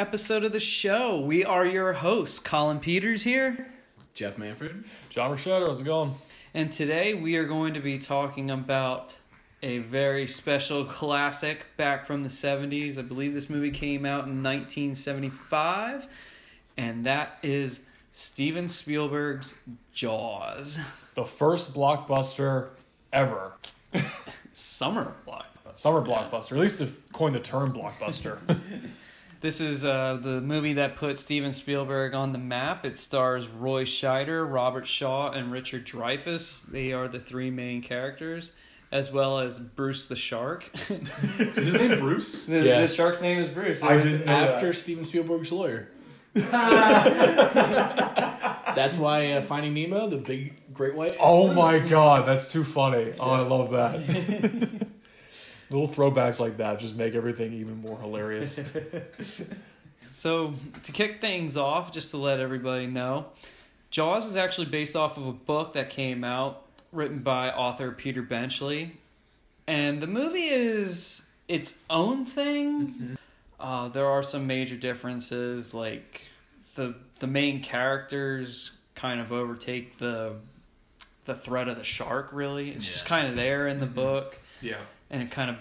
episode of the show. We are your hosts, Colin Peters here, Jeff Manfred. John Rashad, how's it going? and today we are going to be talking about a very special classic back from the 70s. I believe this movie came out in 1975, and that is Steven Spielberg's Jaws. The first blockbuster ever. Summer block. Summer blockbuster, at least to coin the term blockbuster. This is uh, the movie that put Steven Spielberg on the map. It stars Roy Scheider, Robert Shaw, and Richard Dreyfuss. They are the three main characters, as well as Bruce the Shark. Is his name Bruce? the, Yeah. the shark's name is Bruce. I It was- didn't After that. Steven Spielberg's lawyer. That's why uh, Finding Nemo, the big great white. Oh my god, that's too funny. Oh, I love that. Little throwbacks like that just make everything even more hilarious. So, to kick things off, just to let everybody know, Jaws is actually based off of a book that came out written by author Peter Benchley. And the movie is its own thing. Uh, there are some major differences, like the the main characters kind of overtake the the threat of the shark. Really, it's just kind of there in the book Yeah. And it kind of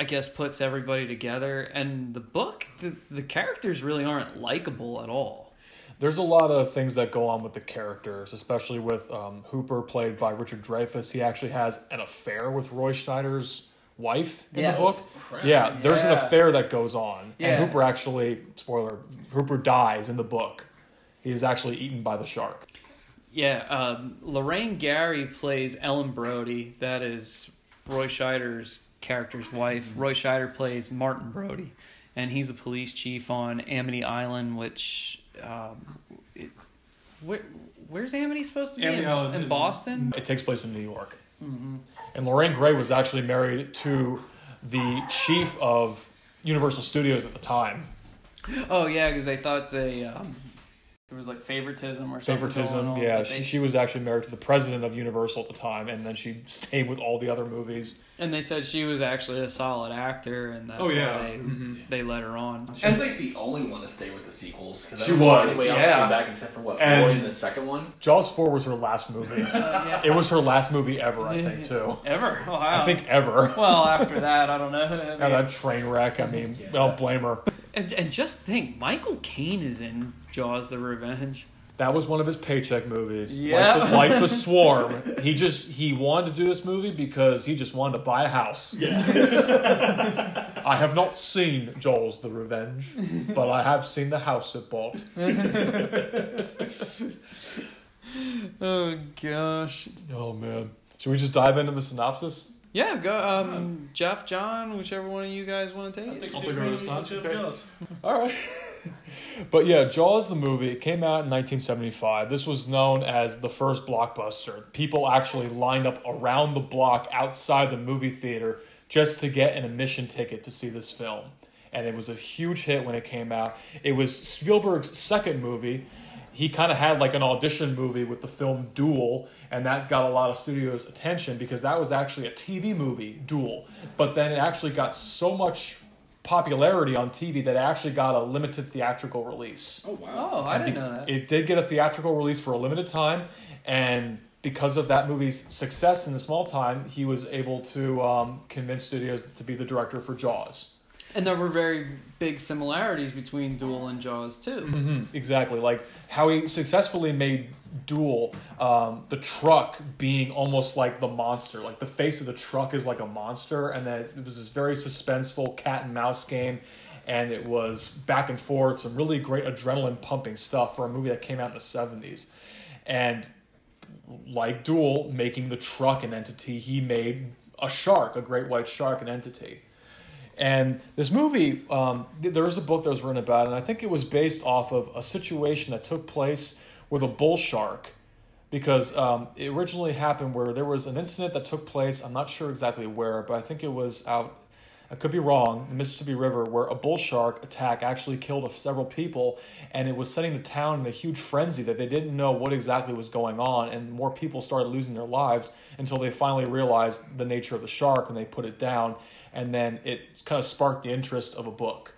i guess puts everybody together and the book the, the characters really aren't likable at all There's a lot of things that go on with the characters, especially with um, Hooper, played by Richard Dreyfuss. He actually has an affair with Roy Scheider's wife in Yes. the book. Yeah, there's an affair that goes on. Yeah. And Hooper actually, spoiler, Hooper dies in the book. He is actually eaten by the shark. yeah um, lorraine gary plays ellen brody that is roy scheider's character's wife. Roy scheider plays martin brody and he's a police chief on amity island which um, it, where, where's amity supposed to be? Amity in, Island in boston? It takes place in New York. And Lorraine Gary was actually married to the chief of Universal Studios at the time. oh yeah because they thought they um, there was like favoritism or something Favoritism, yeah. but She, they- she was actually married to the president of Universal at the time, and then she stayed with all the other movies. And they said she was actually a solid actor, and that's Oh, yeah. why they, mm-hmm. Mm-hmm, they let her on. She was like the only one to stay with the sequels because She was, Anybody else yeah. came back except for what? And- Roy in the second one. Jaws 4 was her last movie. Oh, yeah. it was her last movie ever, I think, too. Ever? Oh, wow. I think ever. Well, after that, I don't know. I mean, that train wreck, I mean, I don't blame her. and, and just think, Michael Caine is in Jaws: The Revenge. That was one of his paycheck movies. Yeah. Like, the, like the Swarm. He just he wanted to do this movie because he just wanted to buy a house. Yeah. I have not seen Jaws the Revenge, but I have seen the house it bought. Oh gosh. Oh man. Should we just dive into the synopsis? Yeah, go. Um, Jeff, John, whichever one of you guys want to take I it. I'll take over this time. Okay. All right. but yeah, Jaws the movie it came out in 1975. This was known as the first blockbuster. People actually lined up around the block outside the movie theater just to get an admission ticket to see this film. And it was a huge hit when it came out. It was Spielberg's second movie. He kind of had like an audition movie with the film Duel, and that got a lot of studios' attention because that was actually a TV movie, Duel. But then it actually got so much popularity on TV that actually got a limited theatrical release. Oh wow. Oh, I And didn't be- know that. It did get a theatrical release for a limited time, and because of that movie's success in the small time, he was able to um, convince studios to be the director for Jaws. And there were very big similarities between Duel and Jaws too. Mm-hmm. Exactly, like how he successfully made Duel, um, the truck being almost like the monster. Like the face of the truck is like a monster, and that it was this very suspenseful cat and mouse game, and it was back and forth, some really great adrenaline pumping stuff for a movie that came out in the seventies, and like Duel, making the truck an entity, he made a shark, a great white shark, an entity. And this movie, um, th- there was a book that was written about it, and I think it was based off of a situation that took place with a bull shark. Because um, it originally happened where there was an incident that took place, I'm not sure exactly where, but I think it was out I could be wrong, the Mississippi River, where a bull shark attack actually killed several people, and it was setting the town in a huge frenzy that they didn't know what exactly was going on, and more people started losing their lives until they finally realized the nature of the shark and they put it down, and then it kind of sparked the interest of a book.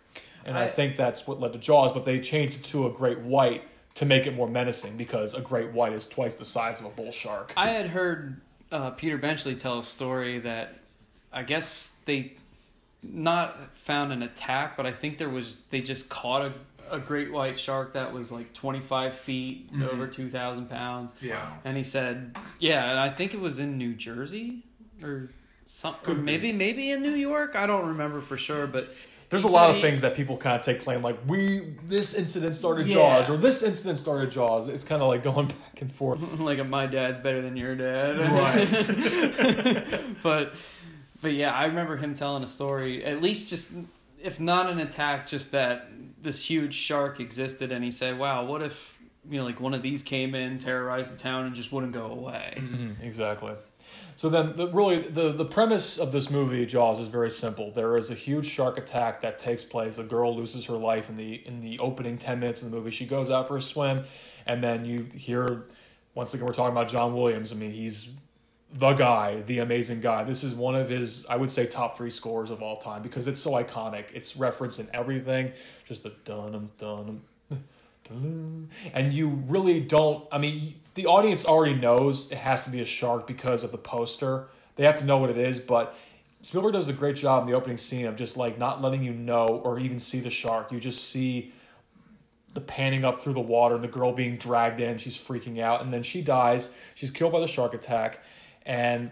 And I, I- think that's what led to Jaws, but they changed it to a great white to make it more menacing because a great white is twice the size of a bull shark. I had heard uh, Peter Benchley tell a story that I guess they not found an attack, but I think there was they just caught a, a great white shark that was like 25 feet, over 2,000 pounds. Yeah. And he said, yeah, and I think it was in New Jersey or some, or maybe maybe in New York. I don't remember for sure, but There's a lot of things that people kind of take claim, like we this incident started Yeah. Jaws or this incident started Jaws. It's kind of like going back and forth. like my dad's better than your dad. Right. but but yeah, I remember him telling a story. At least just if not an attack, just that this huge shark existed, and he said, "Wow, what if you know like one of these came in, terrorized the town, and just wouldn't go away?" Mhm, exactly. So then, the, really, the the premise of this movie, Jaws, is very simple. There is a huge shark attack that takes place. A girl loses her life in the in the opening ten minutes of the movie. She goes out for a swim, and then you hear. Once again, we're talking about John Williams. I mean, he's the guy, the amazing guy. This is one of his, I would say, top three scores of all time because it's so iconic. It's referenced in everything. Just the dun dun and you really don't. I mean, the audience already knows it has to be a shark because of the poster. They have to know what it is, but Spielberg does a great job in the opening scene of just like not letting you know or even see the shark. You just see the panning up through the water, and the girl being dragged in, she's freaking out, and then she dies. She's killed by the shark attack, and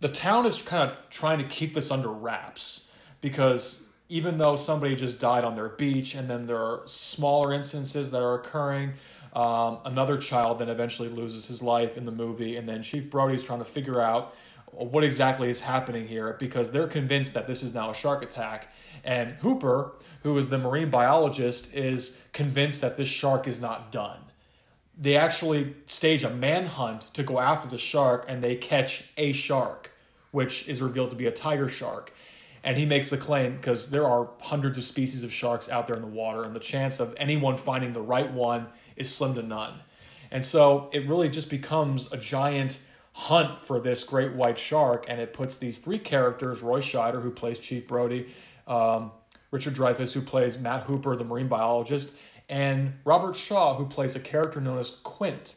the town is kind of trying to keep this under wraps because even though somebody just died on their beach, and then there are smaller instances that are occurring. Um, another child then eventually loses his life in the movie, and then Chief Brody's trying to figure out what exactly is happening here because they're convinced that this is now a shark attack. And Hooper, who is the marine biologist, is convinced that this shark is not done. They actually stage a manhunt to go after the shark and they catch a shark, which is revealed to be a tiger shark. And he makes the claim because there are hundreds of species of sharks out there in the water, and the chance of anyone finding the right one is slim to none. And so it really just becomes a giant hunt for this great white shark, and it puts these three characters Roy Scheider, who plays Chief Brody, um, Richard Dreyfuss, who plays Matt Hooper, the marine biologist, and Robert Shaw, who plays a character known as Quint,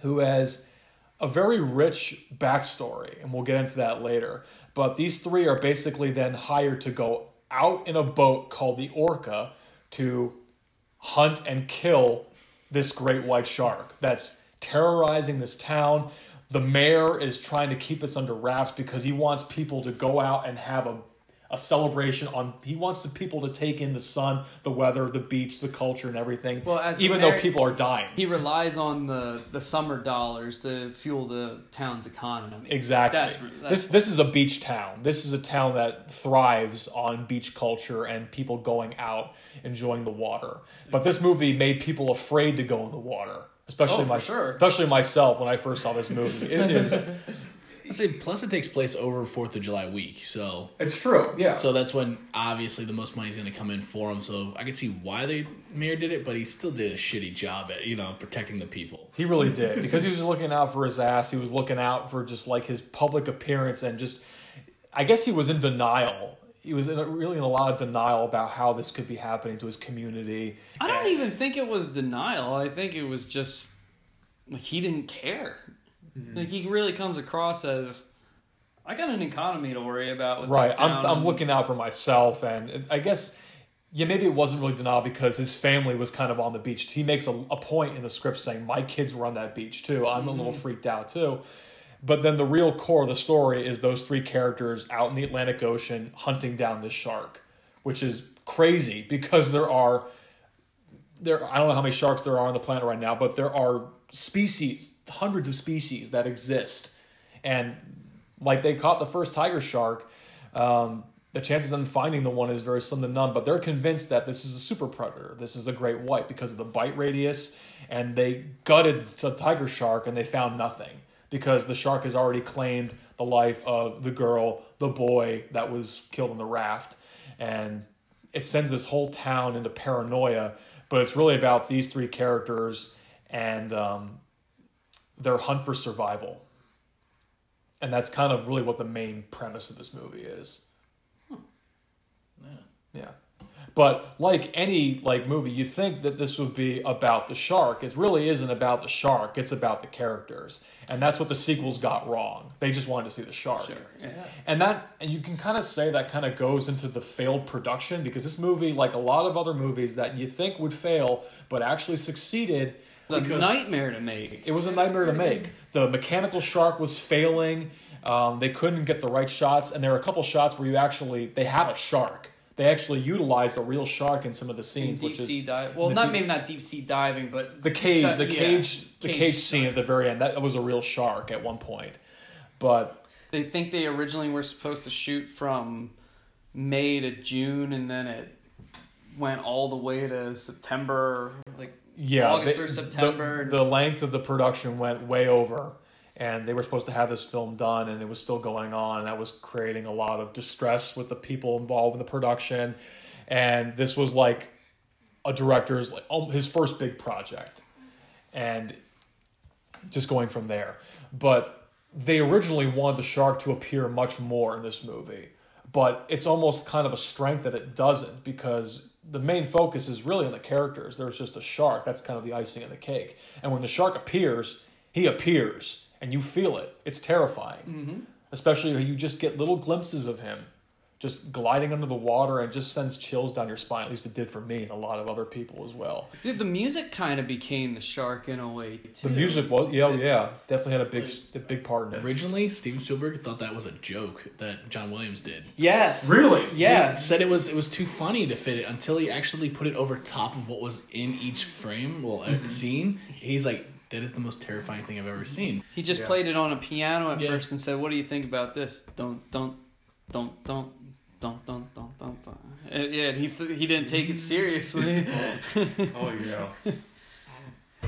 who has a very rich backstory, and we'll get into that later. But these three are basically then hired to go out in a boat called the Orca to hunt and kill this great white shark that's terrorizing this town. The mayor is trying to keep this under wraps because he wants people to go out and have a, a celebration on he wants the people to take in the sun, the weather, the beach, the culture and everything. Well, even though people are dying. He relies on the the summer dollars to fuel the town's economy. Exactly. That's, that's this this is a beach town. This is a town that thrives on beach culture and people going out enjoying the water. But this movie made people afraid to go in the water, especially Oh, my, sure. especially myself when I first saw this movie. It is. I say, plus it takes place over Fourth of July week, so It's true. Yeah. so that's when obviously the most money's going to come in for him. So I could see why the mayor did it, but he still did a shitty job at you know protecting the people. He really did because he was looking out for his ass. He was looking out for just like his public appearance and just, I guess he was in denial. He was in a, really in a lot of denial about how this could be happening to his community. I don't And- even think it was denial. I think it was just like he didn't care. Mm-hmm. Like he really comes across as I got an economy to worry about. With Right. this I'm, I'm looking out for myself. And I guess, yeah, maybe it wasn't really denial because his family was kind of on the beach. He makes a, a point in the script saying, My kids were on that beach too. I'm a little freaked out too. But then the real core of the story is those three characters out in the Atlantic Ocean hunting down this shark, which is crazy because there are there I don't know how many sharks there are on the planet right now, but there are species, hundreds of species that exist. And like they caught the first tiger shark, um, the chances of them finding the one is very slim to none. But they're convinced that this is a super predator. This is a great white because of the bite radius, and they gutted the tiger shark and they found nothing because the shark has already claimed the life of the girl, the boy that was killed on the raft, and it sends this whole town into paranoia. But it's really about these three characters and um, their hunt for survival. And that's kind of really what the main premise of this movie is. Yeah. But like any like movie, you think that this would be about the shark. It really isn't about the shark. It's about the characters. And that's what the sequels got wrong. They just wanted to see the shark. sure, Yeah. And that and you can kind of say that kind of goes into the failed production because this movie, like a lot of other movies that you think would fail but actually succeeded, It's a because- nightmare to make. it was a nightmare to make. The mechanical shark was failing. Um, they couldn't get the right shots, and there are a couple shots where you actually they have a shark. They actually utilized a real shark in some of the scenes, deep which is sea dive. Well, not deep- maybe not deep sea diving, but the cage, the yeah, cage, the cage cage scene shark. at the very end. That was a real shark at one point, but they think they originally were supposed to shoot from May to June, and then it went all the way to September, like yeah, August they- or September. The, the length of the production went way over, and they were supposed to have this film done, and it was still going on. And that was creating a lot of distress with the people involved in the production, and this was like a director's like his first big project, and just going from there. But they originally wanted the shark to appear much more in this movie, but it's almost kind of a strength that it doesn't because the main focus is really on the characters. There's just a shark. That's kind of the icing on the cake. And when the shark appears, he appears and you feel it. It's terrifying. Mm-hmm. Especially when you just get little glimpses of him just gliding under the water and just sends chills down your spine. At least it did for me and a lot of other people as well. the music kind of became the shark in a way. Too. The music was yeah, yeah, definitely had a big a big part in it. Originally, Steven Spielberg thought that was a joke that John Williams did. Yes. Really? Yeah. He said it was it was too funny to fit it until he actually put it over top of what was in each frame, well, uh scene. He's like, that is the most terrifying thing I've ever seen. He just Yeah. played it on a piano at Yeah. first and said, "What do you think about this?" Don't don't don't don't don't don't don't don't. don't. Uh, yeah, he th- he didn't take it seriously, Oh yeah.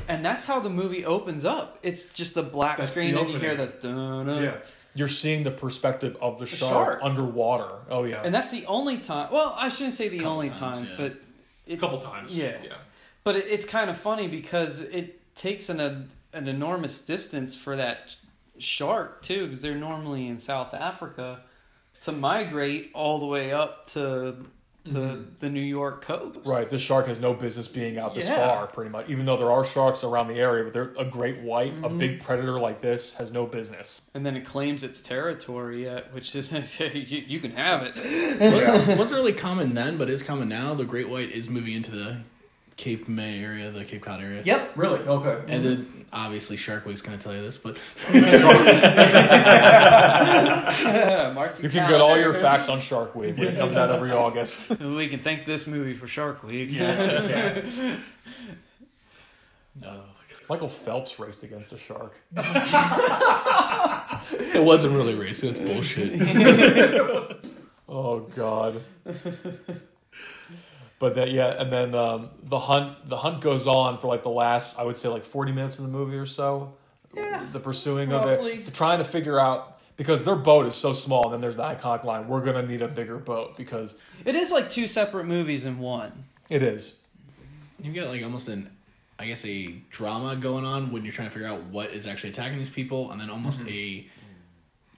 and that's how the movie opens up. It's just a black That's screen, the and you hear the opening. dun Yeah. You're seeing the perspective of the, The shark, shark. underwater. Oh yeah. and that's the only time. Well, I shouldn't say the Couple only times, time, yeah. but a couple times. Yeah. Yeah. But it, it's kind of funny because it takes an an enormous distance for that shark too, because they're normally in South Africa, to migrate all the way up to the mm-hmm. the New York coast. Right. This shark has no business being out this Yeah. far, pretty much. Even though there are sharks around the area, but they're a great white, a big mm-hmm. predator like this has no business. And then it claims its territory yet, which is you, you can have it. Wasn't- wasn't really common then, but is common now. The great white is moving into the Cape May area, the Cape Cod area. Yep. Really? Okay. And then obviously Shark Week's going to tell you this, but Mark you can get all your facts on Shark Week when it comes out every August. We can thank this movie for Shark Week. no, Michael Phelps raced against a shark. it wasn't really racing. It's bullshit. Oh God. But that yeah, and then um, the hunt the hunt goes on for like the last I would say like forty minutes of the movie or so. Yeah, The pursuing roughly. of it, to trying to figure out because their boat is so small. And then there's the iconic line: "We're gonna need a bigger boat because It is like two separate movies in one. it is." You've got like almost an, I guess, a drama going on when you're trying to figure out what is actually attacking these people, and then almost a,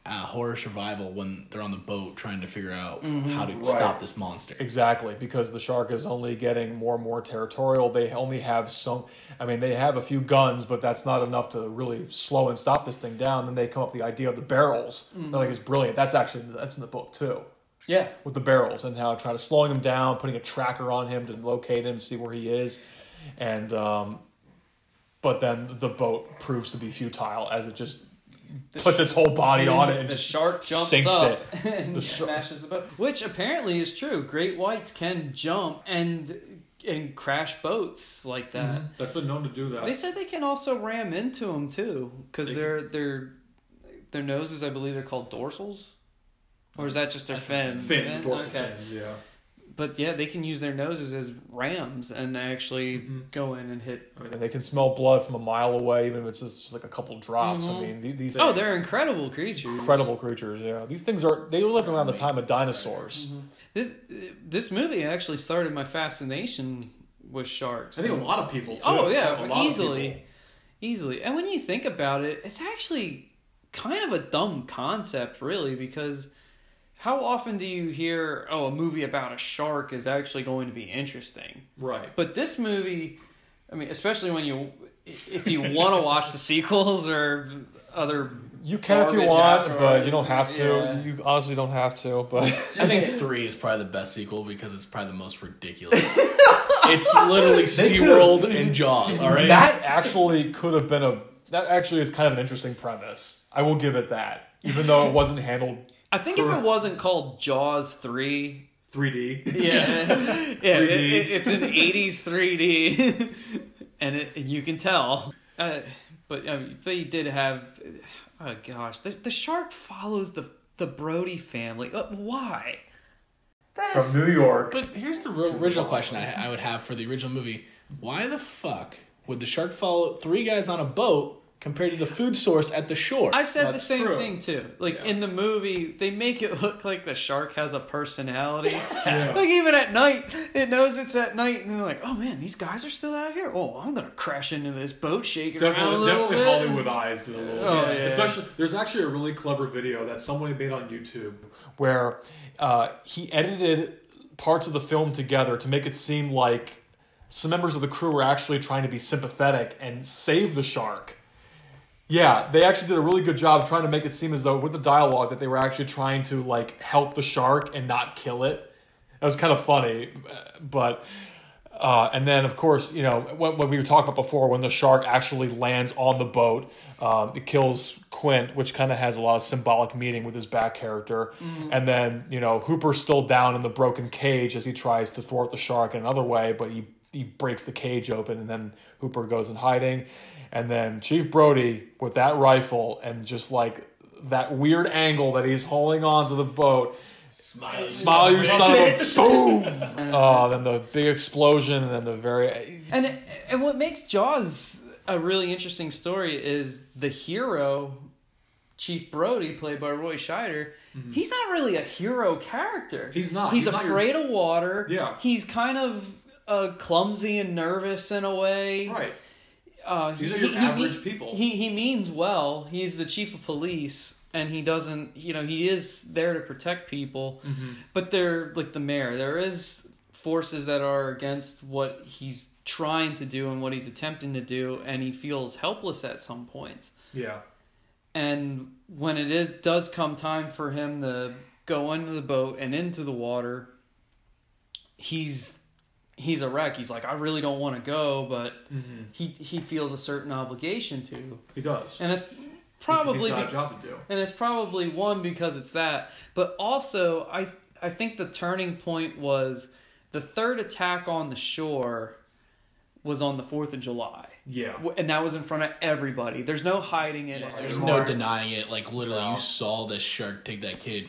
a horror survival when they're on the boat trying to figure out how to stop this monster. Exactly, because the shark is only getting more and more territorial. They only have some. I mean, they have a few guns, but that's not enough to really slow and stop this thing down. Then they come up with the idea of the barrels. They're like, it's brilliant. That's actually that's in the book too, Yeah. with the barrels and how trying to slowing him down, putting a tracker on him to locate him, see where he is, and um, but then the boat proves to be futile as it just puts its whole body on it and the just shark jumps sinks up it. and The shark- smashes the boat, which apparently is true. Great whites can jump and and crash boats like that. Mm-hmm. That's been known to do that. They said they can also ram into them too, because their their their noses, I believe, they're called dorsals or is that just their fin? fins, Fin? dorsal Okay. fins. Yeah. But yeah, they can use their noses as rams and actually Mm-hmm. go in and hit. I mean, they can smell blood from a mile away, even if it's just, just like a couple drops. I Mhm. mean, these Oh, they're incredible creatures. incredible creatures. Yeah, these things are they lived around the time of dinosaurs. This this movie actually started my fascination with sharks. I think a lot of people. Too. Oh A yeah, lot of easily, people. easily. And when you think about it, it's actually kind of a dumb concept, really, because how often do you hear, "Oh, a movie about a shark is actually going to be interesting"? Right. But this movie, I mean, especially when you, if you want to watch the sequels or other, You can if you want, afterwards. but you don't have to. Yeah. You honestly don't have to. But I think three is probably the best sequel because it's probably the most ridiculous. it's literally SeaWorld and Jaws, all right? that actually could have been a. That actually is kind of an interesting premise. I will give it that, even though it wasn't handled I think if it wasn't called Jaws three, 3D. yeah, yeah, 3D. it- it's an '80s 3D, and it and you can tell. Uh, but um, they did have, oh gosh, the, the shark follows the the Brody family. Uh, why? That is, From New York. but Here's the real, original question I, I would have for the original movie: Why the fuck would the shark follow three guys on a boat compared to the food source at the shore? I said the same true. thing too. Like Yeah. in the movie, they make it look like the shark has a personality. Yeah. Like even at night, it knows it's at night, and they're like, "Oh man, these guys are still out here. Oh, I'm gonna crash into this boat, shaking around a Definitely, little definitely bit." Hollywood eyes the little Oh, bit. yeah. Especially, there's actually a really clever video that someone made on YouTube where uh, he edited parts of the film together to make it seem like some members of the crew were actually trying to be sympathetic and save the shark. Yeah, they actually did a really good job trying to make it seem as though with the dialogue that they were actually trying to like help the shark and not kill it. That was kind of funny, but uh, and then of course you know when, when we were talking about before when the shark actually lands on the boat, um, it kills Quint, which kind of has a lot of symbolic meaning with his back character. And then you know Hooper's still down in the broken cage as he tries to thwart the shark in another way, but he he breaks the cage open, and then Hooper goes in hiding. And then Chief Brody with that rifle and just like that weird angle that he's holding onto the boat. Smile, Smile, you son of a boom! Oh, then the big explosion, and then the very. And and what makes Jaws a really interesting story is the hero, Chief Brody, played by Roy Scheider. He's not really a hero character. Mm-hmm. He's not. He's, He's not your- afraid of water. Yeah. He's kind of uh, clumsy and nervous in a way. Right. Uh, These he- are your he- he average me- people. He he means well. He's the chief of police, and he doesn't. You know, he is there to protect people. Mm-hmm. But they're like the mayor. There is forces that are against what he's trying to do and what he's attempting to do, and he feels helpless at some points. Yeah. And when it is, does come time for him to go into the boat and into the water, he's he's a wreck. He's like, I really don't want to go, but Mm-hmm. he he feels a certain obligation to, He does. and it's probably he's got be- a job to do. and it's probably one because it's that, but also I I think the turning point was the third attack on the shore was on the Fourth of July, Yeah. And that was in front of everybody. There's no hiding it. There's There's no no denying it. Like literally, No. you saw this shark take that kid,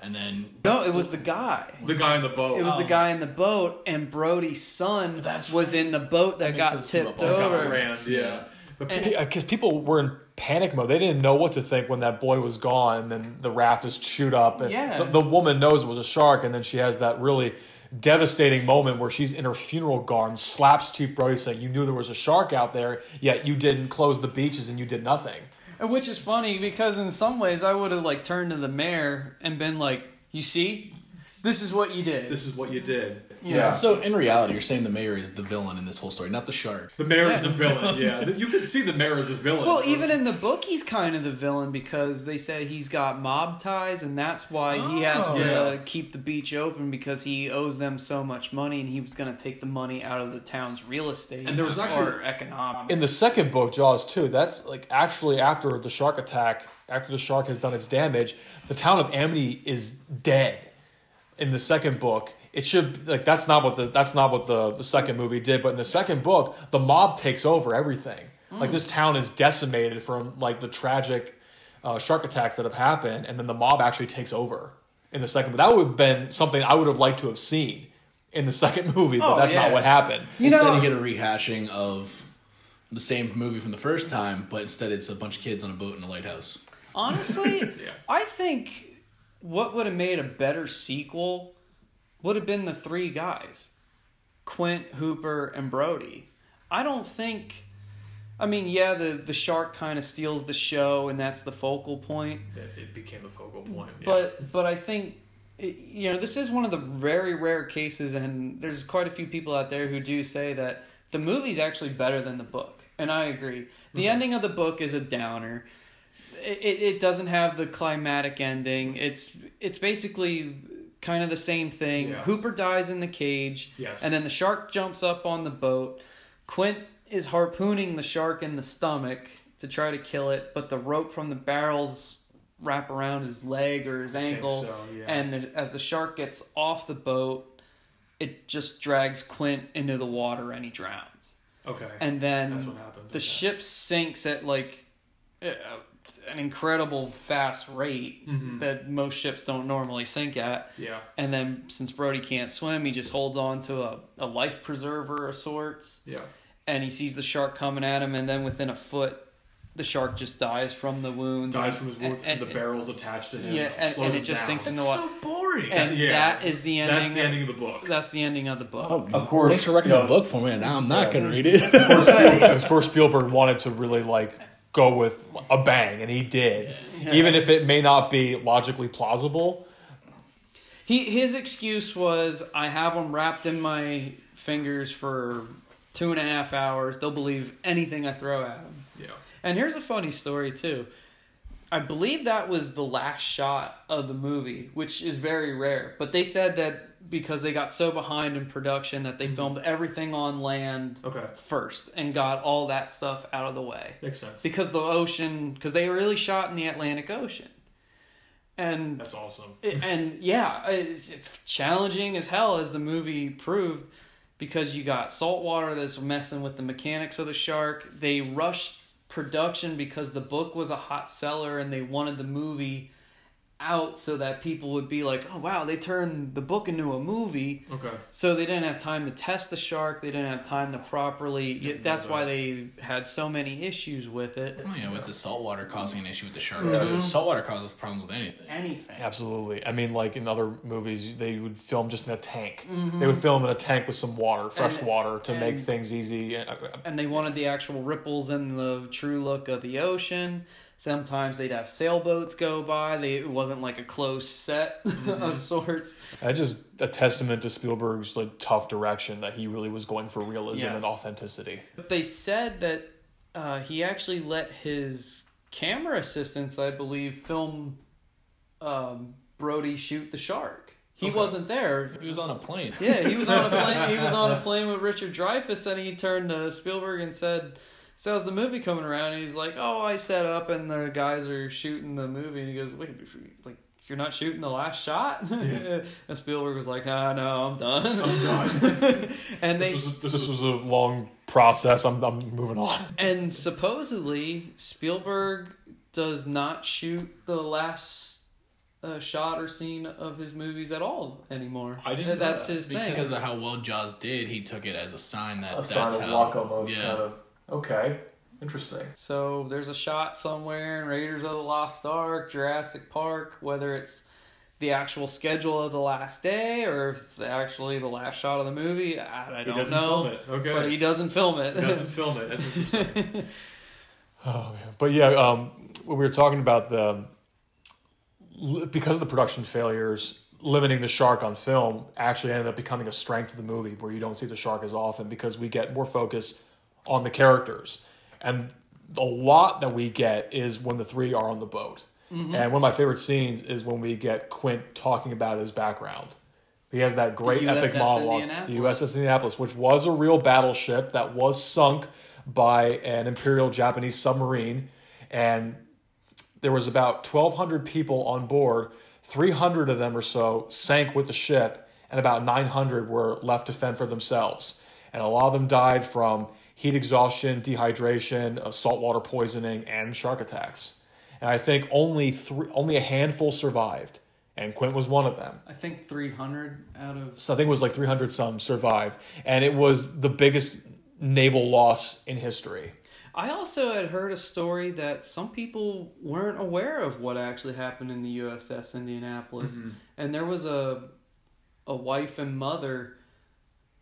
and then no. It was the guy. The guy in the boat. It was Oh. the guy in the boat, and Brody's son That's was in the boat that makes got tipped about got over. ran, yeah. Because uh, people were in panic mode, they didn't know what to think when that boy was gone, and then the raft is chewed up. And Yeah. the, the woman knows it was a shark, and then she has that really devastating moment where she's in her funeral garb, slaps Chief Brody, saying, "You knew there was a shark out there, yet you didn't close the beaches, and you did nothing." Which is funny because in some ways I would have like turned to the mayor and been like, "You see, this is what you did." This is what you did. Yeah. so in reality, you're saying the mayor is the villain in this whole story, not the shark. The mayor is the villain. Yeah, you can see the mayor is a villain. Well, even in the book, he's kind of the villain because they said he's got mob ties, and that's why he has oh. to Oh. Yeah. keep the beach open because he owes them so much money, and he was going to take the money out of the town's real estate And there was actually- economic. in the second book, Jaws 2, that's like actually after the shark attack, after the shark has done its damage, the town of Amity is dead. In the second book, it should like that's not what the that's not what the, the second movie did, but in the second book, the mob takes over everything. Like this town is decimated from like the tragic uh, shark attacks that have happened, and then the mob actually takes over. in the second. But that would have been something I would have liked to have seen in the second movie, but Oh, that's yeah. not what happened. You instead, know, you get a rehashing of the same movie from the first time, but instead it's a bunch of kids on a boat in a lighthouse. honestly, Yeah. I think what would have made a better sequel would have been the three guys Quint, Hooper, and Brody. I don't think. I mean, yeah, the, the shark kind of steals the show, and that's the focal point. It became the focal point. But but I think you know this is one of the very rare cases, and there's quite a few people out there who do say that the movie's actually better than the book, and I agree. The Mm-hmm. ending of the book is a downer. It, it, it doesn't have the climatic ending. It's it's basically kind of the same thing. Yeah. Hooper dies in the cage, Yes. and then the shark jumps up on the boat. Quint is harpooning the shark in the stomach to try to kill it, but the rope from the barrels wrap around his leg or his ankle, so, yeah. and the, as the shark gets off the boat, it just drags Quint into the water and he drowns. okay, And then That's what happens, the ship sinks at like uh, an incredible fast rate Mhm. that most ships don't normally sink at. yeah, And then since Brody can't swim, he just holds on to a, a life preserver of sorts yeah. and he sees the shark coming at him, and then within a foot, the shark just dies from the wounds. Dies and- from his wounds, and, the barrel's attached to him. Yeah, and, and it just down. sinks in the It's water. so boring. And Yeah. that is the ending. That's the ending of the book. That's the ending of the book. Oh, Of course, Thanks for recommending yeah. a book for me. Now I'm not Yeah. going to read it. of course, of course, Spielberg wanted to really like go with a bang, and he did, Yeah. even if it may not be logically plausible. He his excuse was, "I have them wrapped in my fingers for two and a half hours. They'll believe anything I throw at them." Yeah, And here's a funny story too. I believe that was the last shot of the movie, which is very rare. But they said that because they got so behind in production that they Mm-hmm. filmed everything on land okay, first and got all that stuff out of the way. makes sense. Because the ocean, because they really shot in the Atlantic Ocean. And That's awesome. and yeah, it's it's challenging as hell as the movie proved because you got salt water that's messing with the mechanics of the shark. They rushed production because the book was a hot seller and they wanted the movie out so that people would be like, "Oh wow, they turned the book into a movie." Okay, So they didn't have time to test the shark. They didn't have time to properly. That's why they had so many issues with it. Oh, yeah, with the saltwater causing an issue with the shark Mhm. too. Saltwater causes problems with anything. Anything. absolutely. I mean, like in other movies, they would film just in a tank. They would film in a tank with some water, fresh And- water, to make things easy. And they wanted the actual ripples and the true look of the ocean. Sometimes they'd have sailboats go by. They, it wasn't like a closed set of sorts. That's just a testament to Spielberg's like tough direction that he really was going for realism Yeah. and authenticity. But they said that uh, he actually let his camera assistants, I believe, film um, Brody shoot the shark. He Okay. wasn't there. He was on a plane. Yeah, he was on a plane. He was on a plane with Richard Dreyfuss, and he turned to Spielberg and said, "So as the movie coming around?" He's like, "Oh, I set up, and the guys are shooting the movie." And he goes, "Wait, like you're not shooting the last shot?" and Spielberg was like, "Ah, no, I'm done. I'm done. and they This was, this was a long process. I'm, I'm moving on. and supposedly Spielberg does not shoot the last. Uh, shot or scene of his movies at all anymore. I didn't know That's that. his thing. Because of how well Jaws did, he took it as a sign that A that's sign of how. luck almost. yeah. Kind of. Okay. Interesting. So there's a shot somewhere in Raiders of the Lost Ark, Jurassic Park, whether it's the actual schedule of the last day or if it's actually the last shot of the movie. I, I don't doesn't know. film it. Okay. But he doesn't film it. He doesn't film it. That's interesting. oh man. But yeah, um, when we were talking about the because of the production failures, limiting the shark on film actually ended up becoming a strength of the movie, where you don't see the shark as often because we get more focus on the characters, and a lot that we get is when the three are on the boat. And one of my favorite scenes is when we get Quint talking about his background. He has that great epic monologue. The USS Indianapolis, which was a real battleship that was sunk by an Imperial Japanese submarine. And there was about 1,200 people on board. 300 of them or so sank with the ship, and about 900 were left to fend for themselves. And a lot of them died from heat exhaustion, dehydration, uh, saltwater poisoning, and shark attacks. And I think only three, only a handful survived. and Quint was one of them. I think 300 out of. So I think it was like 300 some survived, and it was the biggest naval loss in history. I also had heard a story that some people weren't aware of what actually happened in the USS Indianapolis, and there was a a wife and mother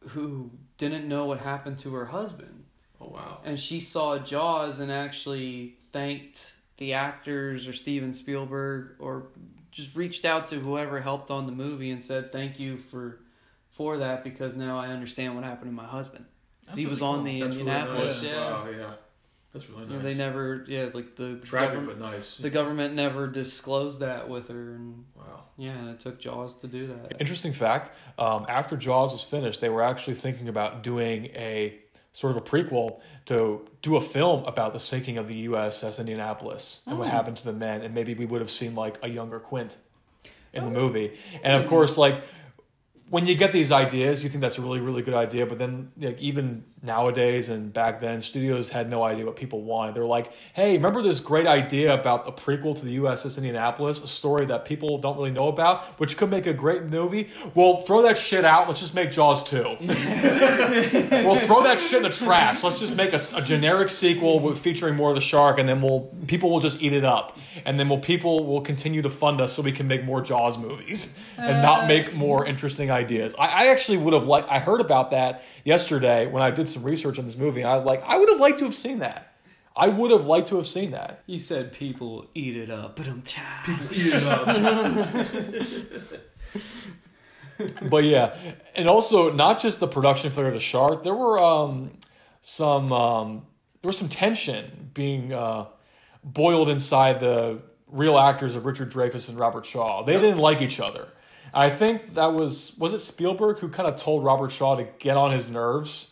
who didn't know what happened to her husband, Oh wow! and she saw Jaws and actually thanked the actors or Steven Spielberg or just reached out to whoever helped on the movie and said thank you for for that because now I understand what happened to my husband. 'Cause he That's was really on cool. the That's really Indianapolis, nice. yeah. Wow, yeah, that's really You know, nice. they never, yeah, like the Tragic government, but nice. the government never disclosed that with her, and wow. yeah, and it took Jaws to do that. Interesting fact: um, after Jaws was finished, they were actually thinking about doing a sort of a prequel to do a film about the sinking of the USS Indianapolis and what Oh. happened to the men, and maybe we would have seen like a younger Quint in the oh. movie. And of course, like when you get these ideas, you think that's a really, really good idea. But then, like even nowadays and back then, studios had no idea what people wanted. They're like, "Hey, remember this great idea about a prequel to the USS Indianapolis, a story that people don't really know about, which could make a great movie? Well, throw that shit out. Let's just make Jaws two. well, throw that shit in the trash. Let's just make a, a generic sequel with featuring more of the shark, and then we'll people will just eat it up, and then will people will continue to fund us so we can make more Jaws movies and not uh. make more interesting ideas. I, I actually would have liked. I heard about that yesterday when I did some research on this movie. I was like, I would have liked to have seen that. I would have liked to have seen that. You said people eat it up, but I'm tired. People eat it up. but yeah, and also not just the production failure of the shark. There were um, some um, there was some tension being uh, boiled inside the real actors of Richard Dreyfuss and Robert Shaw. They didn't like each other. I think that was was it Spielberg who kind of told Robert Shaw to get on his nerves,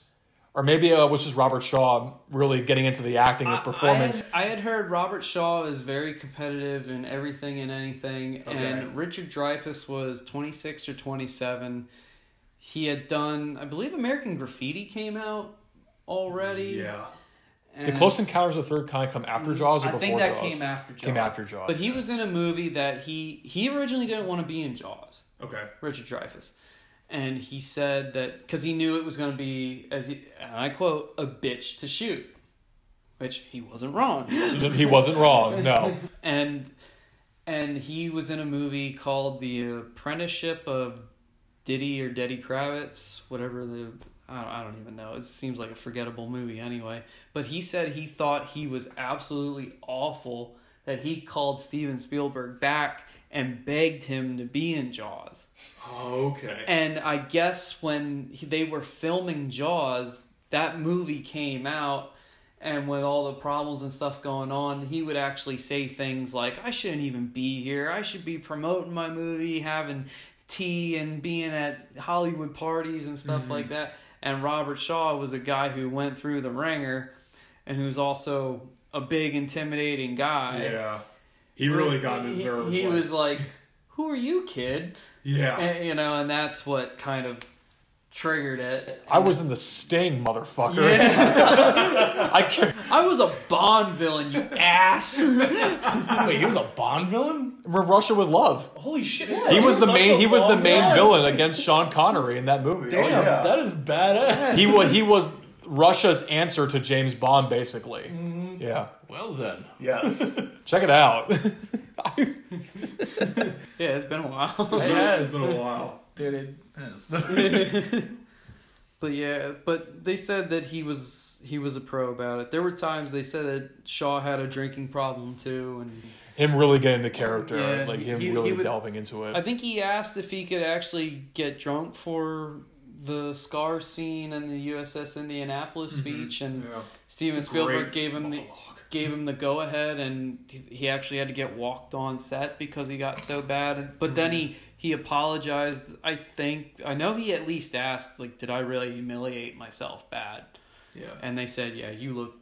or maybe uh, it was just Robert Shaw really getting into the acting, his performance. I had, I had heard Robert Shaw is very competitive in everything and anything, Okay. and Richard Dreyfuss was 26 or 27. He had done, I believe, American Graffiti came out already. Yeah. Did Close Encounters of the Third Kind come after mm, Jaws or I before think that Jaws? came after Jaws. Came after Jaws. But he was in a movie that he he originally didn't want to be in Jaws. Okay. Richard Dreyfuss. And he said that because he knew it was going to be, as he, and I quote, a bitch to shoot, which he wasn't wrong. he wasn't wrong. No. and and he was in a movie called The Apprenticeship of Diddy or Deddy Kravitz, whatever the I don't, I don't even know. It seems like a forgettable movie anyway. But he said he thought he was absolutely awful that he called Steven Spielberg back and begged him to be in Jaws. Oh, okay. And I guess when he- they were filming Jaws, that movie came out, and with all the problems and stuff going on, he would actually say things like, I shouldn't even be here. I should be promoting my movie, having tea, and being at Hollywood parties and stuff like mm-hmm. that. And Robert Shaw was a guy who went through the ringer and who's also a big, intimidating guy. Yeah. He really He, got his nerves. he was like, Who are you, kid? yeah. And, you know, and that's what kind of triggered it. I was in the Sting, motherfucker. I can't. I was a Bond villain, you ass. Wait, he was a Bond villain? Russia with Love. Holy shit! He was the main. He was the main guy. villain against Sean Connery in that movie. Damn, Oh, yeah. that is badass. he was. He was Russia's answer to James Bond, basically. Mm-hmm. Yeah. Well then, Yes. Check it out. yeah, it's been a while. it has, been a while. dude. It has. but yeah, but they said that he was he was a pro about it. There were times they said that Shaw had a drinking problem too, and Him really getting the character, Yeah, like him he- he really would- delving into it. I think he asked if he could actually get drunk for the scar scene and the USS Indianapolis speech, and Steven It's Spielberg gave him the gave him the go ahead, and he- he actually had to get walked on set because he got so bad. But then he he apologized. I think I know he at least asked like, "Did I really humiliate myself bad?" yeah. And they said, "Yeah, you looked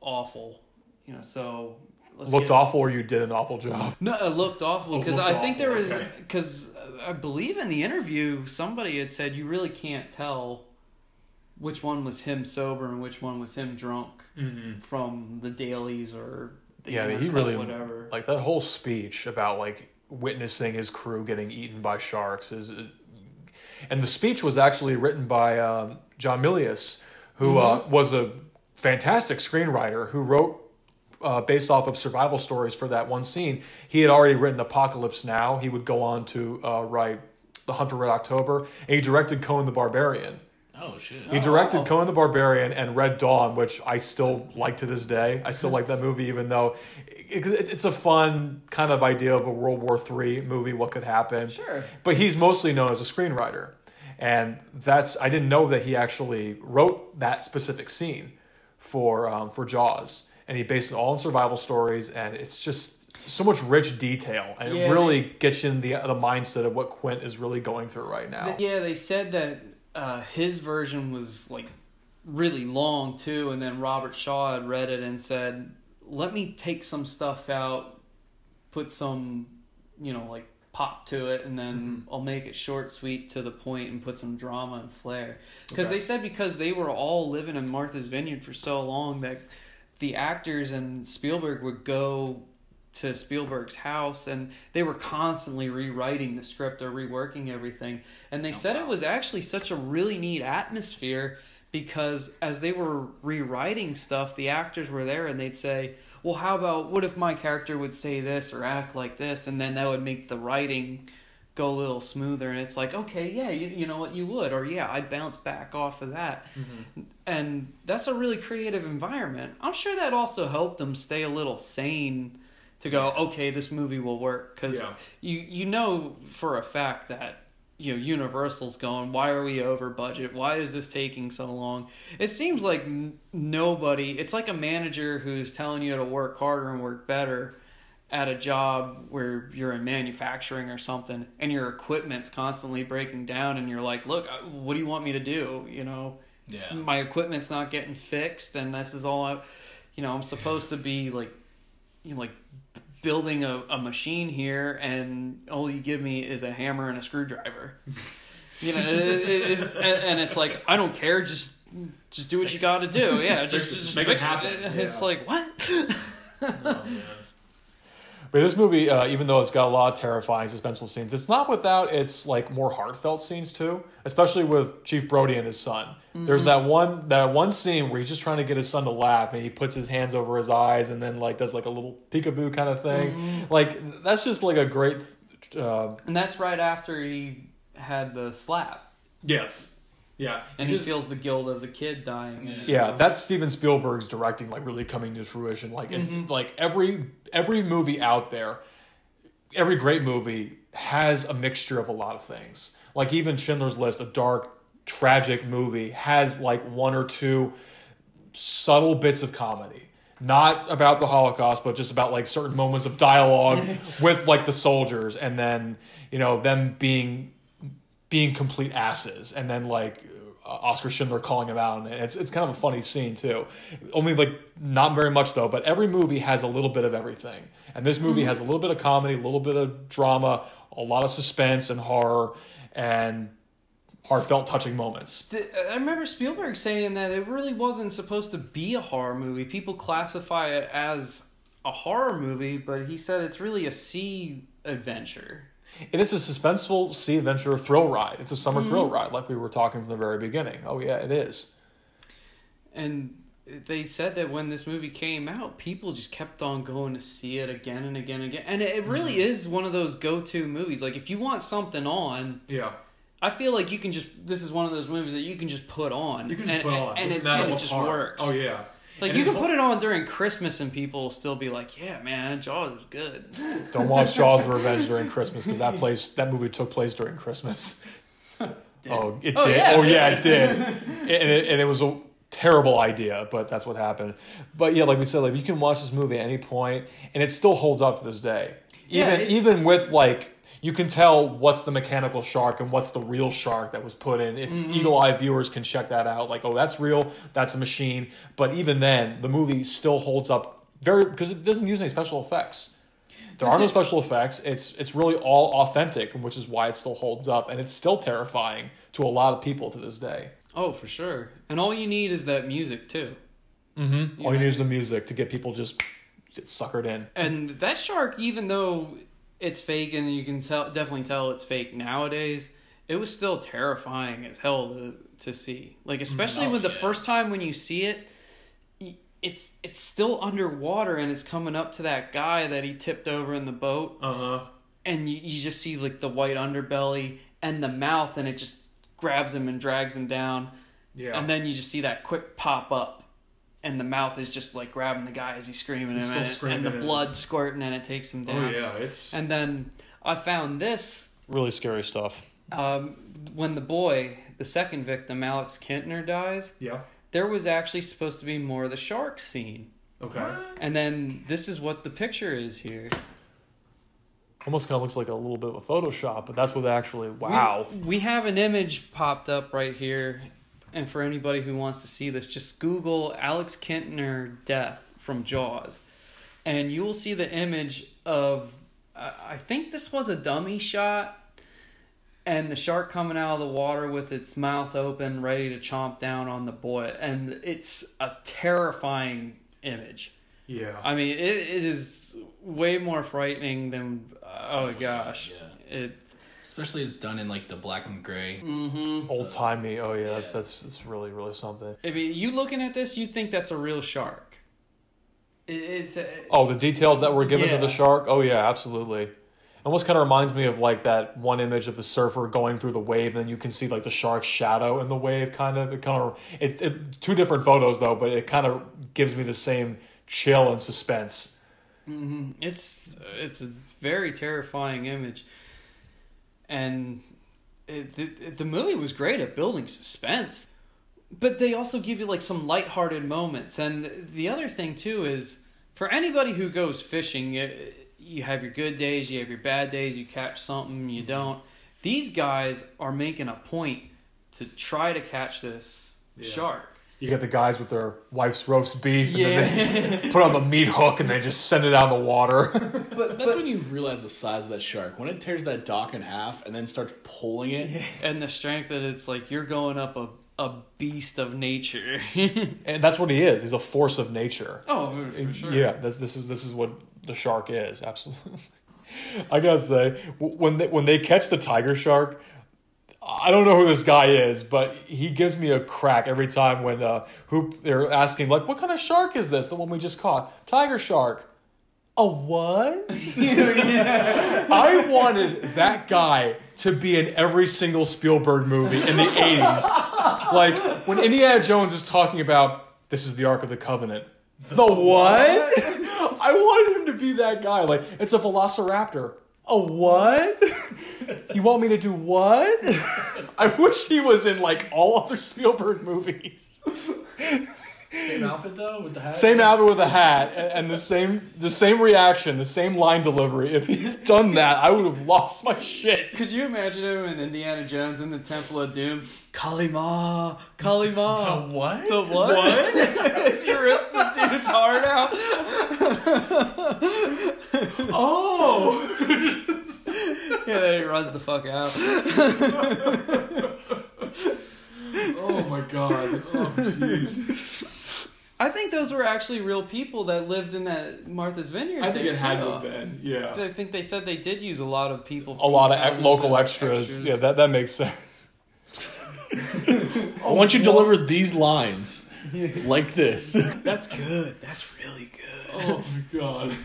awful." You know, so let's Looked get- awful, or you did an awful job. no, it looked awful Oh, because looked I think there was because I believe in the interview somebody had said you really can't tell which one was him sober and which one was him drunk from the dailies or the Yeah, I mean, he really whatever. like that whole speech about like witnessing his crew getting eaten by sharks. Is and the speech was actually written by um, John Milius, who uh, was a fantastic screenwriter who wrote uh, based off of survival stories for that one scene. He had already written Apocalypse Now. He would go on to uh, write The Hunt for Red October, and he directed Conan the Barbarian. Oh shit. He directed Oh. Conan the Barbarian and Red Dawn, which I still like to this day. I still like that movie, even though it, it- it's a fun kind of idea of a World War III movie. What could happen? Sure. But he's mostly known as a screenwriter, and that's I didn't know that he actually wrote that specific scene for um, for Jaws, and he based it all on survival stories, and it's just so much rich detail, and Yeah, it really gets you in the the mindset of what Quint is really going through right now. Yeah, they said that uh, his version was like really long too, and then Robert Shaw had read it and said, "Let me take some stuff out, put some, you know, like pop to it, and then mm-hmm. I'll make it short, sweet, to the point, and put some drama and flair." Because Okay. they said because they were all living in Martha's Vineyard for so long that the actors and Spielberg would go to Spielberg's house and they were constantly rewriting the script or reworking everything. And they oh, said it was actually such a really neat atmosphere because as they were rewriting stuff, the actors were there and they'd say, Well, how about what if my character would say this or act like this? And then that would make the writing go a little smoother. And it's like, okay, yeah, you, you know what, you would. Or yeah, I'd bounce back off of that mm-hmm. and that's a really creative environment. I'm sure that also helped them stay a little sane to go, okay, this movie will work because Yeah. you you know for a fact that you know Universal's going, why are we over budget? Why is this taking so long? It seems like n- nobody. It's like a manager who's telling you to work harder and work better at a job where you're in manufacturing or something and your equipment's constantly breaking down and you're like look what do you want me to do you know Yeah. my equipment's not getting fixed and this is all I, you know i'm supposed to be like you know, like building a, a machine here and all you give me is a hammer and a screwdriver you know it, it, it's, and and it's like i don't care just just do what you got to do yeah just, Fix it. just Make it happen. it's Yeah. like what oh, But this movie, uh, even though it's got a lot of terrifying, suspenseful scenes, it's not without its like more heartfelt scenes too. Especially with Chief Brody and his son. There's that one that one scene where he's just trying to get his son to laugh, and he puts his hands over his eyes, and then like does like a little peekaboo kind of thing. Like that's just like a great. Uh, and that's right after he had the slap yes. Yeah. and he feels the guilt of the kid dying Yeah, that's Steven Spielberg's directing like really coming to fruition. Like it's mm-hmm. like every every movie out there, every great movie has a mixture of a lot of things. Like even Schindler's List, a dark, tragic movie, has like one or two subtle bits of comedy. Not about the Holocaust, but just about like certain moments of dialogue with like the soldiers and then, you know, them being being complete asses and then like uh, Oscar Schindler calling him out and it's it's kind of a funny scene too. Only like not very much though, but every movie has a little bit of everything. And this movie has a little bit of comedy, a little bit of drama, a lot of suspense and horror and heartfelt touching moments. The- I remember Spielberg saying that it really wasn't supposed to be a horror movie. People classify it as a horror movie, but he said it's really a sea adventure. It is a suspenseful sea adventure thrill ride. It's a summer mm-hmm. thrill ride like we were talking from the very beginning. Oh yeah, it is. And they said that when this movie came out, people just kept on going to see it again and again and again. And it really mm-hmm. is one of those go-to movies. Like if you want something on, Yeah. I feel like you can just this is one of those movies that you can just put on. You can just and, put it on. and, Doesn't it, and it just works. Oh yeah. Like And you it- can put it on during Christmas and people will still be like, "Yeah, man, Jaws is good." Don't watch Jaws: The Revenge during Christmas because that place that movie took place during Christmas. Oh, it Oh, did. yeah. Oh yeah, it did. and, it, and it was a terrible idea, but that's what happened. But yeah, like we said, like you can watch this movie at any point, and it still holds up to this day. Yeah, Even it- even with like. You can tell what's the mechanical shark and what's the real shark that was put in. If Mm-hmm. eagle eye viewers can check that out, like, oh, that's real, that's a machine. But even then, the movie still holds up very because it doesn't use any special effects. There are no special effects. It's it's really all authentic, which is why it still holds up, and it's still terrifying to a lot of people to this day. Oh, for sure. And all you need is that music too. Mm-hmm. All you need is the music to get people just get suckered in. And that shark, even though it's fake and you can tell definitely tell it's fake nowadays, it was still terrifying as hell to to see. Like especially Oh, when the yeah. first time when you see it, it's it's still underwater and it's coming up to that guy that he tipped over in the boat Uh huh. and you, you just see like the white underbelly and the mouth and it just grabs him and drags him down Yeah. and then you just see that quick pop up and the mouth is just like grabbing the guy as he's screaming He's him still and, screaming and the blood squirting and it takes him down oh yeah, it's and then i found this really scary stuff. um, when the boy the second victim alex kintner dies Yeah. there was actually supposed to be more of the shark scene Okay. and then this is what the picture is here Almost kind of looks like a little bit of a Photoshop, but that's what actually. Wow. We, we have an image popped up right here, and for anybody who wants to see this, just Google Alex Kintner death from Jaws, and you will see the image of. I I think this was a dummy shot, and the shark coming out of the water with its mouth open, ready to chomp down on the boy, and it's a terrifying image. Yeah. I mean, it, it is way more frightening than. Oh, oh my gosh. God, It. Especially it's done in like the black and gray. Mm-hmm. Old timey. Oh yeah, Yeah. That's, that's that's really really something. I mean, you looking at this, you think that's a real shark. It's. A, Oh, the details that were given to the shark. Oh yeah, absolutely. Almost kind of reminds me of like that one image of the surfer going through the wave, and then you can see like the shark's shadow in the wave. Kind of, it kind of it, it two different photos though, but it kind of gives me the same chill and suspense. Mhm. It's it's a very terrifying image, and it, the the movie was great at building suspense, but they also give you like some lighthearted moments. And the other thing too is for anybody who goes fishing, you, you have your good days, you have your bad days, you catch something, you don't. These guys are making a point to try to catch this Yeah. shark. You get the guys with their wife's roast beef, and then they put on the meat hook, and they just send it out in the water. but That's when you realize the size of that shark. When it tears that dock in half and then starts pulling it. and the strength that it's like you're going up a a beast of nature. and that's what he is. He's a force of nature. oh, for, for sure. Yeah, this this is this is what the shark is. Absolutely. I gotta say, when they, when they catch the tiger shark, I don't know who this guy is, but he gives me a crack every time when uh, who they're asking like, "What kind of shark is this? The one we just caught? Tiger shark." A what? I wanted that guy to be in every single Spielberg movie in the 80s. Like when Indiana Jones is talking about this is the Ark of the Covenant. The what? I wanted him to be that guy. Like it's a velociraptor. A what? You want me to do what? I wish he was in like all other Spielberg movies. Same outfit though with the hat. Same outfit with a hat and, and the same the same reaction, the same line delivery. If he had done that, I would have lost my shit. Could you imagine him in Indiana Jones in the Temple of Doom? Kali Ma, Kalima. what? The what? As he rips the dude's heart out. Oh, Yeah, then he runs the fuck out. oh my god. Oh jeez. I think those were actually real people that lived in that Martha's Vineyard. I think it had to have been. Yeah. I think they said they did use a lot of people. A lot of local and extras. Yeah, that that makes sense. Once you oh, deliver these lines like this. That's good. That's really good. Oh, oh my god.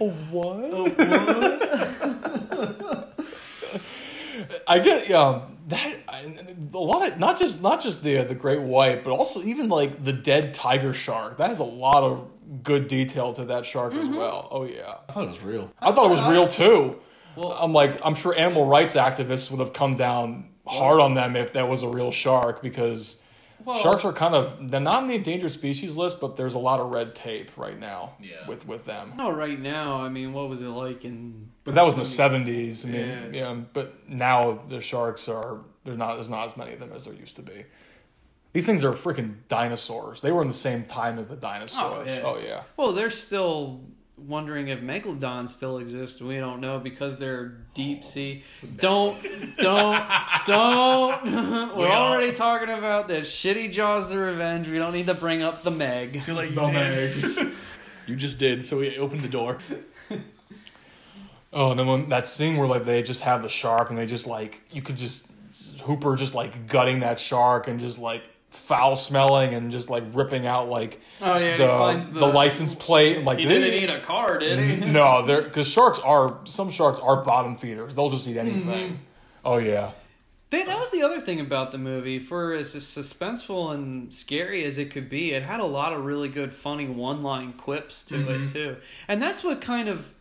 Oh what? I get um that a lot of not just not just the the great white, but also even like the dead tiger shark. That has a lot of good detail to that shark as well. Oh yeah, I thought it was real. I thought it was real too. Well- I'm like I'm sure animal rights activists would have come down hard on them if that was a real shark because Well- sharks are kind of they're not on the endangered species list, but there's a lot of red tape right now Yeah. with with them. No, right now. I mean, what was it like in? But that was in the seventies. I mean, Yeah. yeah. But now the sharks are there's not there's not as many of them as there used to be. These things are freaking dinosaurs. They were in the same time as the dinosaurs. Oh, yeah. Oh yeah. Well, they're still wondering if megalodons still exists. We don't know because they're deep oh. sea. Don't, don't, don't. We're We all- already talking about this shitty Jaws: The Revenge. We don't need to bring up the Meg. Too late. The You, Meg. you just did. So we opened the door. Oh, and then when that scene where like they just have the shark and they just like you could just Hooper just like gutting that shark and just like foul smelling and just like ripping out like Oh yeah, the, the, the license plate and like He didn't eat a car, did he? no, they're because sharks are some sharks are bottom feeders. They'll just eat anything. Mm-hmm. Oh yeah, They, that was the other thing about the movie. For as suspenseful and scary as it could be, it had a lot of really good, funny one-line quips to Mm-hmm. it too, and that's what kind of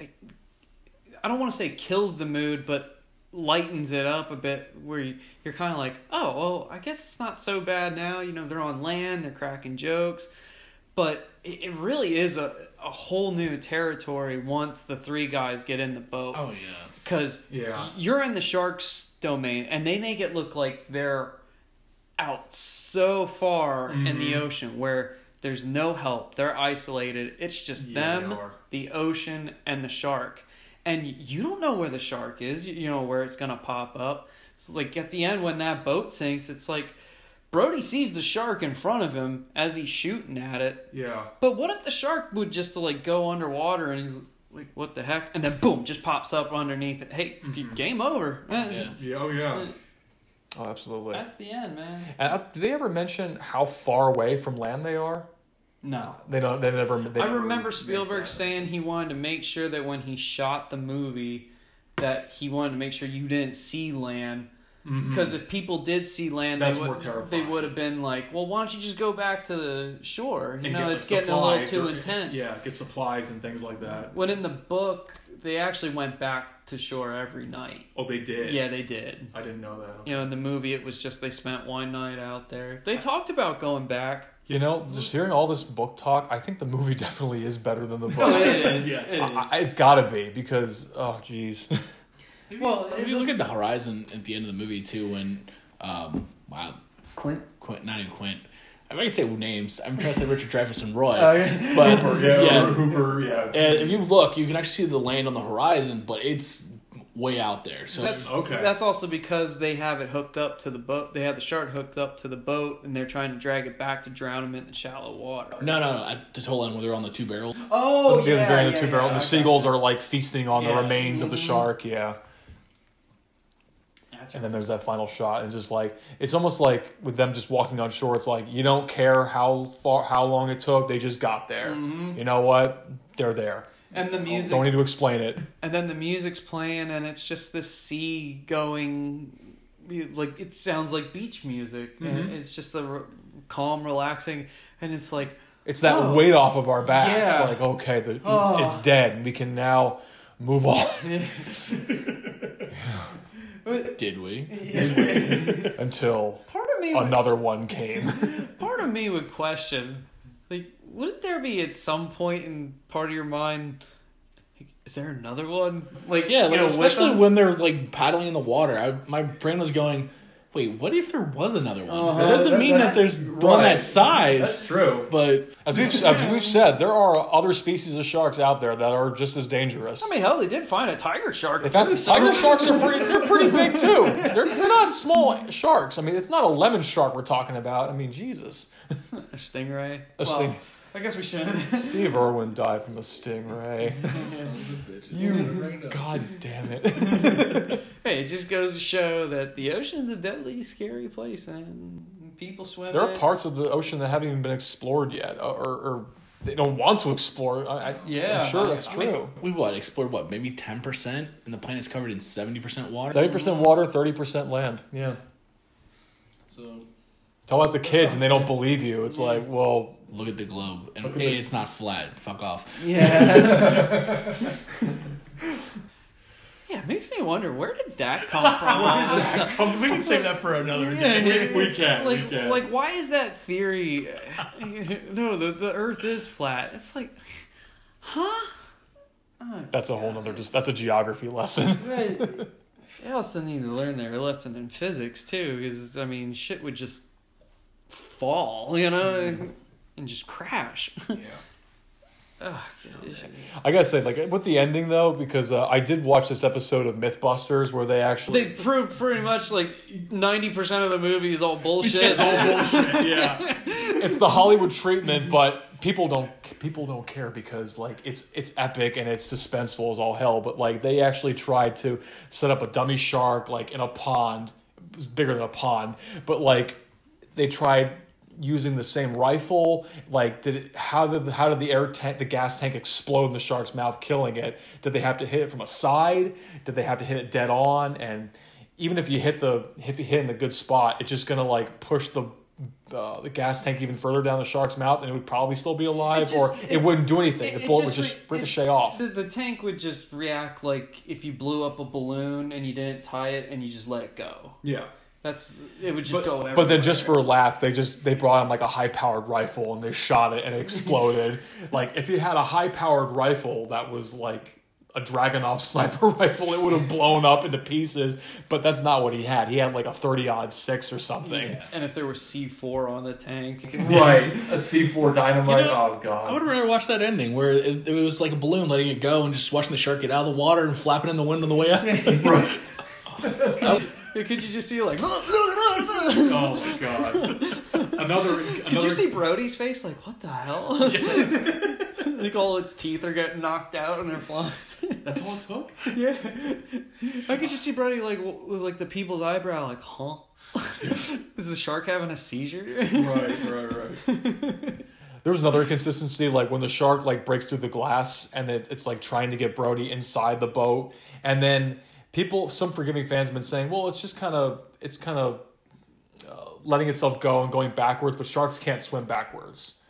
I don't want to say kills the mood, but lightens it up a bit. Where you, you're kind of like, oh, well, I guess it's not so bad now. You know, they're on land, they're cracking jokes, but it, it really is a a whole new territory once the three guys get in the boat Oh yeah. because Yeah. you're in the sharks domain and they make it look like they're out so far in Mm-hmm. the ocean where there's no help they're isolated it's just Yeah, them the ocean and the shark and you don't know where the shark is you know where it's gonna pop up it's like at the end when that boat sinks it's like brody sees the shark in front of him as he's shooting at it yeah. but what if the shark would just like go underwater and he's like, what the heck? And then boom, just pops up underneath it. Hey, game over. Eh, Yeah. Oh yeah. Oh, absolutely. That's the end, man. And, uh, did they ever mention how far away from land they are? No. They don't. They never. They I remember Spielberg saying he wanted to make sure that when he shot the movie, that he wanted to make sure you didn't see land. Because mm-hmm. if people did see land, That's they would more terrifying. they would have been like, "Well, why don't you just go back to the shore?" You And know, get it's getting a little too or- intense. Yeah, get supplies and things like that. When in the book, they actually went back to shore every night. Oh, they did. Yeah, they did. I didn't know that. You know, in the movie, it was just they spent one night out there. They talked about going back. You know, just hearing all this book talk, I think the movie definitely is better than the book. Oh, it is. Yeah. It I- is. I- it's got to be because oh, jeez. Well, If you look at the horizon at the end of the movie too, when um, wow, Quint. Quint, not even Quint. I might say names. I'm trying to say Richard Dreyfuss and Roy, Oh, yeah. but yeah, yeah. Hooper, yeah. And if you look, you can actually see the land on the horizon, but it's way out there. So That's Okay. That's also because they have it hooked up to the boat. They have the shark hooked up to the boat, and they're trying to drag it back to drown him in the shallow water. no, no, no. At the total end, where they're on the two barrels. Oh, oh the, the, the two barrel. The seagulls are like feasting on Yeah. the remains of the mm-hmm. shark. Yeah. That's And then there's that final shot, and just like it's almost like with them just walking on shore. It's like you don't care how far, how long it took. They just got there. Mm-hmm. You know what? They're there. And the music, Don't need to explain it. and then the music's playing, and it's just this sea going, like it sounds like beach music, and mm-hmm. it's just a re- calm, relaxing, and it's like It's that Oh. weight off of our backs. Yeah. Like okay, the, it's, Oh. it's dead. We can now move on Did we? until part of me would another one came. part of me would question like wouldn't there be at some point in part of your mind like, is there another one like Yeah, you like, know, especially when they're like paddling in the water. I, my brain was going, "Wait, what if there was another one?" Uh-huh. It doesn't That- mean that there's one that size, That's true. but As we've as we've said, there are other species of sharks out there that are just as dangerous. i mean hell they did find a tiger shark In fact, tiger sharks are pretty. They're pretty big too. They're they're not small sharks. I mean, it's not a lemon shark we're talking about. I mean, Jesus. a stingray A well, sting- i guess we should Steve Irwin died from a stingray. You, god damn it. hey it just goes to show that the ocean's a deadly scary place and people swim There in are parts of the ocean that haven't even been explored yet, or, or they don't want to explore. I, I, Yeah, I'm sure I- that's I mean- true. we've what explored what maybe ten percent, and the planet's covered in seventy percent water. Seventy percent water, thirty percent land. Yeah. So Tell that to kids, and they don't believe you. It's like, well, look at the globe, and hey, the- it's not flat. Fuck off. yeah yeah it makes me wonder where did that come from all of a we can save that for another Yeah. we can, like, like, why is that theory? no, the the Earth is flat. It's like, huh? Oh, that's a whole nother. Just that's a geography lesson. right. They also need to learn their lesson in physics too, because I mean, shit would just fall, you know, mm-hmm. and just crash. Yeah. Ugh, I gotta say, like with the ending though, because uh, I did watch this episode of MythBusters where they actually they proved pretty much like ninety percent of the movie is all bullshit. yeah, it's the Hollywood treatment, but people don't people don't care because like it's it's epic and it's suspenseful as all hell. But like they actually tried to set up a dummy shark like in a pond, it was bigger than a pond, but like they tried using the same rifle? Like did it how did how did the air tank the gas tank explode in the shark's mouth killing it? Did they have to hit it from a side? Did they have to hit it dead on? And even if you hit the if you hit in the good spot it's just gonna like push the uh, the gas tank even further down the shark's mouth and it would probably still be alive It just- or it, it- wouldn't do anything. It- the bullet would re- just ricochet off. The, the tank would just react like if you blew up a balloon and you didn't tie it and you just let it go. yeah That's it would just But- go. Everywhere. But then just for a laugh, they just they brought him like a high powered rifle and they shot it and it exploded. like if you had a high powered rifle that was like a Dragunov sniper rifle, it would have blown up into pieces. But that's not what he had. He had like a thirty odd six or something. and if there was C four on the tank, Right, a C four dynamite. You know, oh god. I would have rather watched that ending where it, it was like a balloon letting it go and just watching the shark get out of the water and flapping in the wind on the way out. right. Could you just see like? Oh my god. Another. Could you see Brody's face? Like, what the hell? like all its teeth are getting knocked out and they're flying. That's all it took. yeah, I could just see Brody like with like the people's eyebrow, like, huh? Is the shark having a seizure? right, right, right. There was another inconsistency, like when the shark like breaks through the glass, and it, it's like trying to get Brody inside the boat, and then people, some forgiving fans, have been saying, well, it's just kind of, it's kind of uh, letting itself go and going backwards, but sharks can't swim backwards.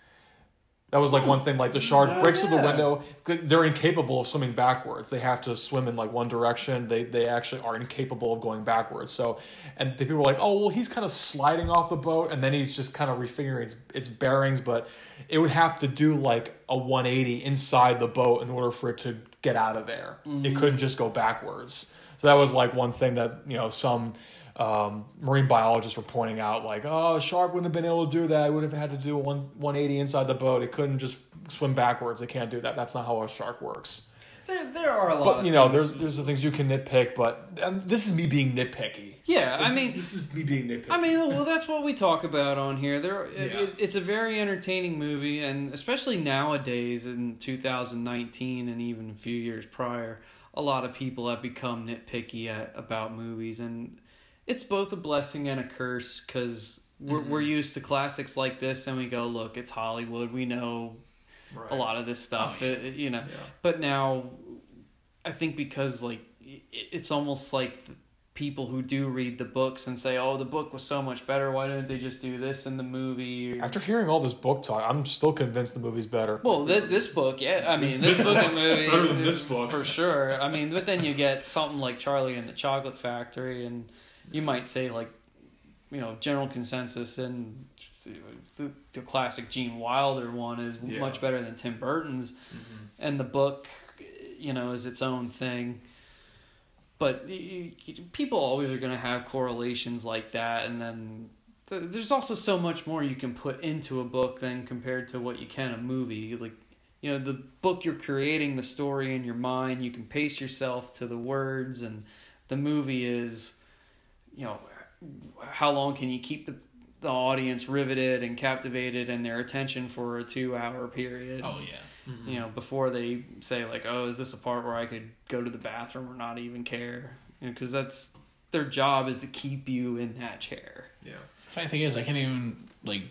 That was like one thing. Like the shark breaks through the window, they're incapable of swimming backwards. They have to swim in like one direction. They they actually are incapable of going backwards. So, and the people were like, oh well, he's kind of sliding off the boat, and then he's just kind of refiguring its its bearings. But it would have to do like a 180 inside the boat in order for it to get out of there. It couldn't just go backwards. So that was like one thing that you know some um, marine biologists were pointing out, like, oh, a shark wouldn't have been able to do that. It would have had to do a one 180 inside the boat. It couldn't just swim backwards. It can't do that. That's not how a shark works. There, there are a lot. But of you know, things- there's there's the things you can nitpick. But um, this is me being nitpicky. yeah. I mean, this is me being nitpicky. I mean, well, that's what we talk about on here. There, it- Yeah. it, it's a very entertaining movie, and especially nowadays in 2019 and even a few years prior, a lot of people have become nitpicky at, about movies, and it's both a blessing and a curse because we're Mm-hmm. we're used to classics like this, and we go, look, it's Hollywood. We know a lot of this stuff, Oh, yeah. it- it- you know. Yeah. But now, I think because like it- it's almost like people who do read the books and say, "Oh, the book was so much better. Why didn't they just do this in the movie?" After hearing all this book talk, I'm still convinced the movie's better. well, this this book, yeah, I mean, this book and movie Better than this book. for sure. I mean, but then you get something like Charlie and the Chocolate Factory, and you might say like, you know, general consensus and the, the classic Gene Wilder one is Yeah. much better than Tim Burton's, mm-hmm. and the book, you know, is its own thing. But people always are going to have correlations like that, and then th- there's also so much more you can put into a book than compared to what you can a movie. Like, you know, the book you're creating the story in your mind. You can pace yourself to the words, and the movie is, you know, how long can you keep the the audience riveted and captivated and their attention for a two hour period? Oh yeah. Mm-hmm. you know, before they say like, "Oh, is this a part where I could go to the bathroom or not even care?" You know, because that's their job is to keep you in that chair. Yeah. Funny thing is, I can't even like.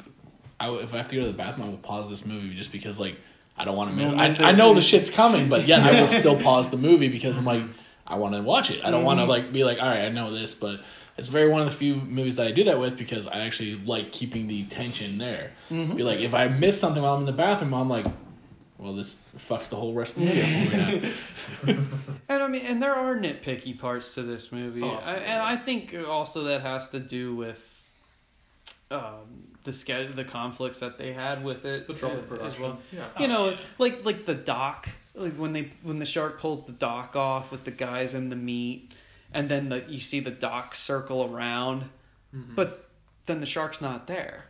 I, if I have to go to the bathroom, I will pause this movie just because like I don't want to miss. miss I, I know the shit's coming, but yet I will still pause the movie because I'm like I want to watch it. I don't want to mm-hmm. like be like, all right, I know this, but it's very one of the few movies that I do that with because I actually like keeping the tension there. Be like, if I miss something while I'm in the bathroom, I'm like, well, this fucked the whole rest of the movie. up for me now. And I mean, and there are nitpicky parts to this movie, Oh, I, and I think also that has to do with um, the schedule, the conflicts that they had with it The trouble uh, as production. well. Yeah. You know, like like the dock, like when they when the shark pulls the dock off with the guys and the meat, and then the you see the dock circle around, mm-hmm. but then the shark's not there.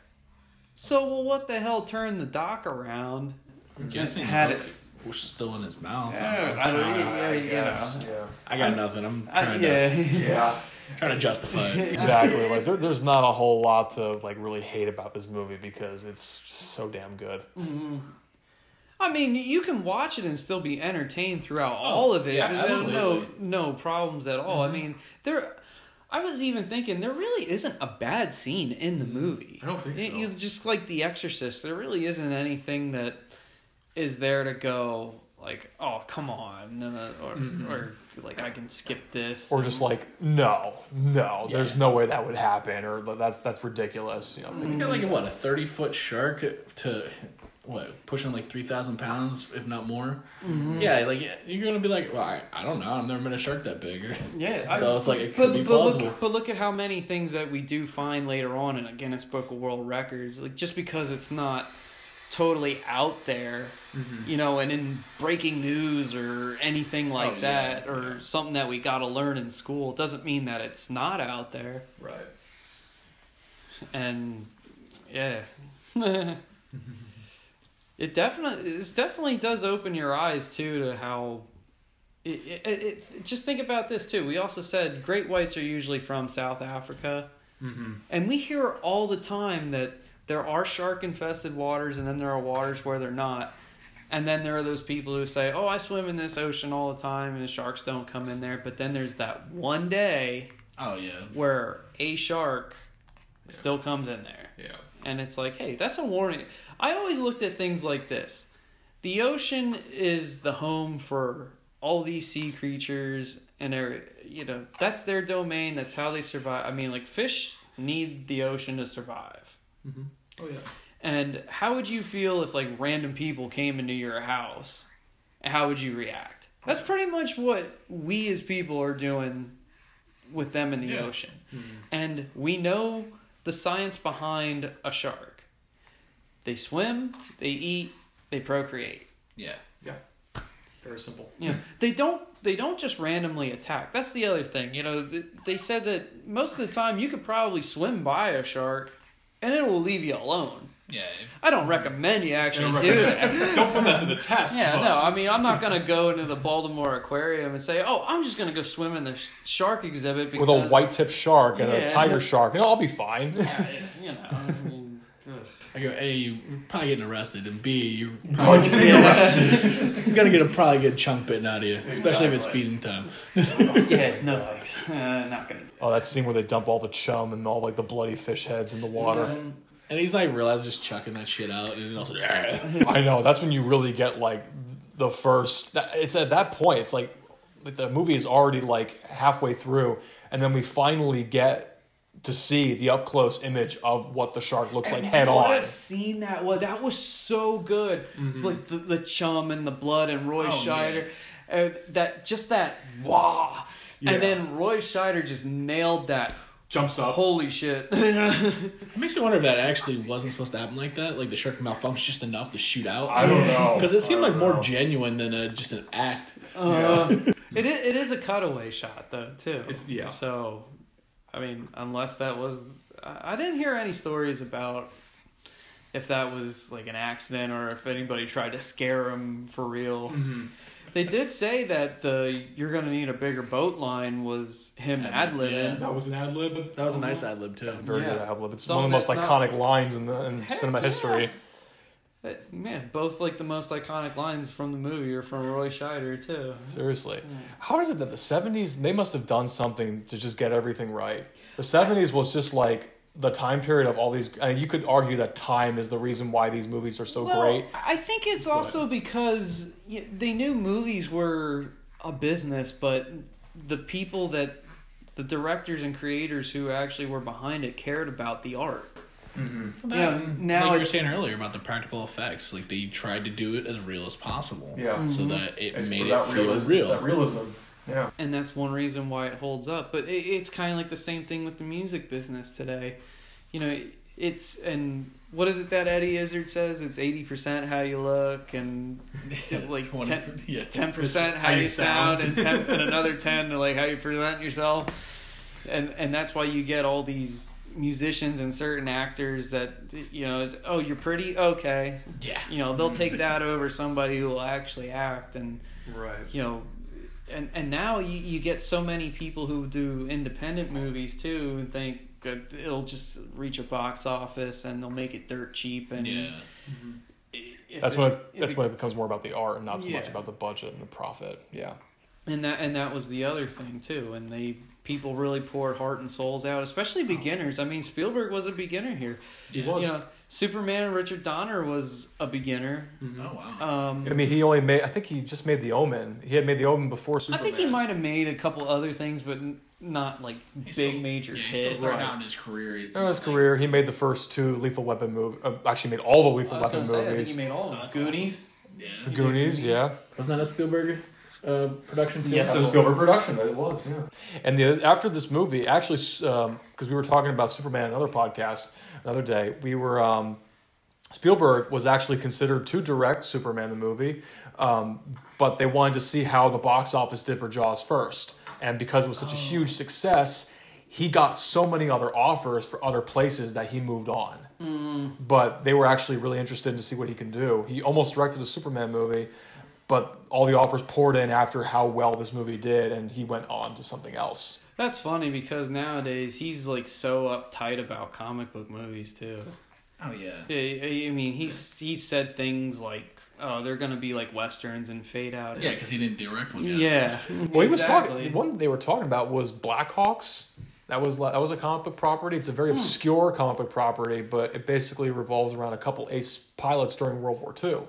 So well, what the hell turned the dock around I'm guessing Had it- was still in his mouth. Yeah, I'm don't- trying- yeah, I guess, know. yeah. I got nothing. I'm I- trying to yeah. Yeah, trying to justify it. exactly. Like there, there's not a whole lot to like really hate about this movie because it's so damn good. Mm-hmm. I mean, you can watch it and still be entertained throughout oh, all of it. yeah, There's no absolutely. no problems at all. I mm-hmm. mean, there. I was even thinking there really isn't a bad scene in the movie. I don't think It- so. you- just like The Exorcist, there really isn't anything that is there to go like, oh come on, or mm-hmm. or like I can skip this. Or just like no, no, there's no way that would happen, or that's that's ridiculous. You know, You got like what a thirty foot shark to what pushing like three thousand pounds, if not more. Mm-hmm. Yeah, like you're gonna be like, well, I, I don't know, I've never met a shark that big. Yeah, so I- it's like it could But, be but plausible. look, but look at how many things that we do find later on in a Guinness Book of World Records. Like just because it's not totally out there, mm-hmm. you know, and in breaking news or anything oh, like Oh, yeah, that, or something that we got to learn in school, doesn't mean that it's not out there. right? And yeah, mm-hmm. It definitely it definitely does open your eyes too to how. It, it, it, just think about this too. We also said great whites are usually from South Africa, Mm-hmm. and we hear all the time that there are shark infested waters, and then there are waters where they're not. And then there are those people who say, "Oh, I swim in this ocean all the time, and the sharks don't come in there." But then there's that one day oh yeah, where a shark still comes in there. Yeah. And it's like, hey, that's a warning. I always looked at things like this. The ocean is the home for all these sea creatures and they're, you know, that's their domain, that's how they survive. I mean, like fish need the ocean to survive. Mm-hmm. Oh yeah. And how would you feel if like random people came into your house? How would you react? That's pretty much what we as people are doing with them in the Yeah. ocean. Mm-hmm. And we know the science behind a shark. They swim, they eat, they procreate. yeah. Yeah. Very simple. You know, they don't they don't just randomly attack. That's the other thing. You know, they said that most of the time you could probably swim by a shark and it will leave you alone. Yeah, I don't recommend you actually do that. Don't put that to the test. Yeah, but- no, I mean, I'm not gonna go into the Baltimore Aquarium and say, "Oh, I'm just gonna go swim in the shark exhibit because With a white tip shark and Yeah. a tiger shark, you know, I'll be fine. Yeah, you know, I mean, ugh. I go, A, you're probably getting arrested, and B, you're probably getting arrested. you're gonna get a probably good chunk bitten out of you, especially if it's feeding time. yeah, no thanks. Uh, not gonna. oh, that scene where they dump all the chum and all like the bloody fish heads in the water. Um, And he's not even realizing just chucking that shit out, and then also, I know. That's when you really get like the first. It's at that point. It's like, like the movie is already like halfway through, and then we finally get to see the up close image of what the shark looks like head what on. a scene that was. That was so good. Like the, the chum and the blood and Roy Oh, Scheider. Uh, that just that wah, Yeah. and then Roy Scheider just nailed that. Jumps up. Holy shit! It makes me wonder if that actually wasn't supposed to happen like that. Like the shark malfunctioned just enough to shoot out. I don't know. Because it seemed like don't more genuine than a, just an act. Uh, it is, it is a cutaway shot though too. It's- yeah. So, I mean, unless that was, I I didn't hear any stories about if that was like an accident or if anybody tried to scare him for real. Mm-hmm. They did say that the "you're gonna need a bigger boat" line was him ad libbing. yeah. That was an ad lib. That was a nice ad lib too. Very Yeah. good ad lib. It's Something one of the most that's not- iconic lines in the in Heck cinema yeah. history. Eh, yeah, both like the most iconic lines from the movie are from Roy Scheider too. Seriously. How is it that the 70s, they must have done something to just get everything right? The 70s was just like the time period of all these. And you could argue that time is the reason why these movies are so Well, great. I think it's also because they knew movies were a business, but the people that the directors and creators who actually were behind it cared about the art. Mm-hmm. You know, like now you were saying earlier about the practical effects, like they tried to do it as real as possible, Yeah. so that it It's made it feel realism- real. That realism. Yeah. and that's one reason why it holds up. But it, it's kind of like the same thing with the music business today. You know, it's and what is it that Eddie Izzard says? It's eighty percent how you look and like 20 ten yeah. ten percent how you sound, and ten and another ten to like how you present yourself, and and that's why you get all these musicians and certain actors that you know, oh, you're pretty, okay, Yeah. you know, they'll take that over somebody who will actually act and Right. you know and and now you, you get so many people who do independent movies too and think that it'll just reach a box office and they'll make it dirt cheap and Yeah. Mm-hmm. if That's it- when it, that's it- when it becomes more about the art and not so much about the budget and the profit. Yeah. and that and that was the other thing too and they people really poured heart and souls out especially beginners i mean spielberg was a beginner here He you know superman richard donner was a beginner Oh wow. um, I mean, he only made. I think he just made the Omen. He had made the Omen before I think he might have made a couple other things, but not like big still- major yeah, he's hits. still starting Right. out in his career. It's In his like- career, he made the first two Lethal Weapon movies. Uh, actually, made all the I Lethal was Weapon say, I think movies. he made all Oh, of them. that's Goonies. Yeah. the Goonies, yeah. Wasn't that a Spielberg uh, production too? Yes, it was Spielberg production. It was, yeah. And the after this movie, actually, because we were talking about Superman in another podcast another day, we were um, Spielberg was actually considered to direct Superman the movie, um, but they wanted to see how the box office did for Jaws first, and because it was such a huge success. He got so many other offers for other places that he moved on. But they were actually really interested to see what he can do. He almost directed a Superman movie, but all the offers poured in after how well this movie did, and he went on to something else. That's funny because nowadays he's like so uptight about comic book movies too. Oh yeah. I I mean, he's he said things like, "Oh, they're gonna be like westerns and fade out." Yeah, because he didn't direct one. Yet. yeah. Well, he was exactly. talking. One they were talking about was Blackhawks. That was that was a comic book property. It's a very hmm. obscure comic book property, but it basically revolves around a couple ace pilots during World War II,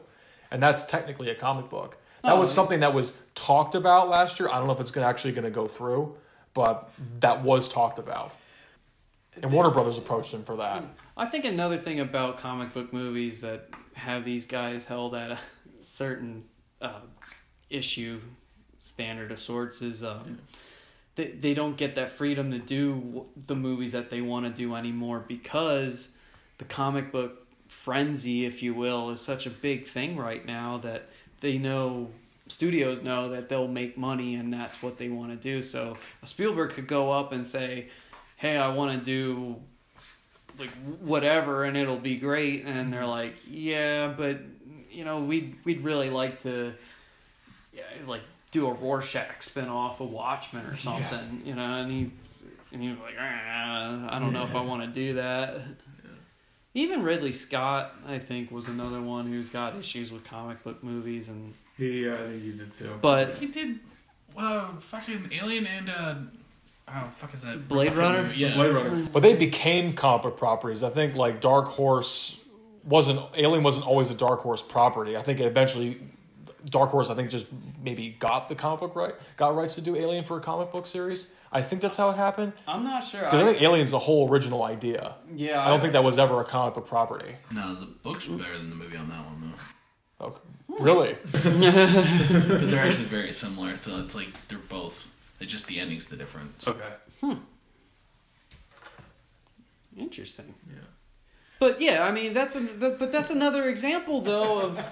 and that's technically a comic book. That Oh, was something that was talked about last year. I don't know if it's gonna actually going to go through, but that was talked about. And Warner Brothers approached him for that. I think another thing about comic book movies that have these guys held at a certain uh, issue standard of sorts is um, they, they don't get that freedom to do the movies that they want to do anymore because the comic book frenzy, if you will, is such a big thing right now that they know studios know that they'll make money and that's what they want to do. So a Spielberg could go up and say, "Hey, I want to do like whatever and it'll be great. And they're like yeah but you know we'd we'd really like to yeah, like do a Rorschach spin off of Watchmen or something you know and he and he was like ah, I don't know if I want to do that even Ridley Scott I think was another one who's got issues with comic book movies and He, I think he did too. but He did. Uh, fucking Alien and uh, oh fuck is that? Blade Runner? Yeah. Blade Runner. But they became comic book properties. I think like Dark Horse wasn't Alien wasn't always a Dark Horse property. I think it eventually Dark Horse I think just maybe got the comic book right got rights to do Alien for a comic book series. I think that's how it happened I'm not sure because I, think Alien's the whole original idea. yeah I don't think that was ever a comic book property. No, the book's were better than the movie on that one though, Okay. Really? because they're actually very similar. So it's like they're both. It's just the ending's the difference. Okay. Hmm. Interesting. Yeah. But yeah, I mean that's a, that, but that's another example though of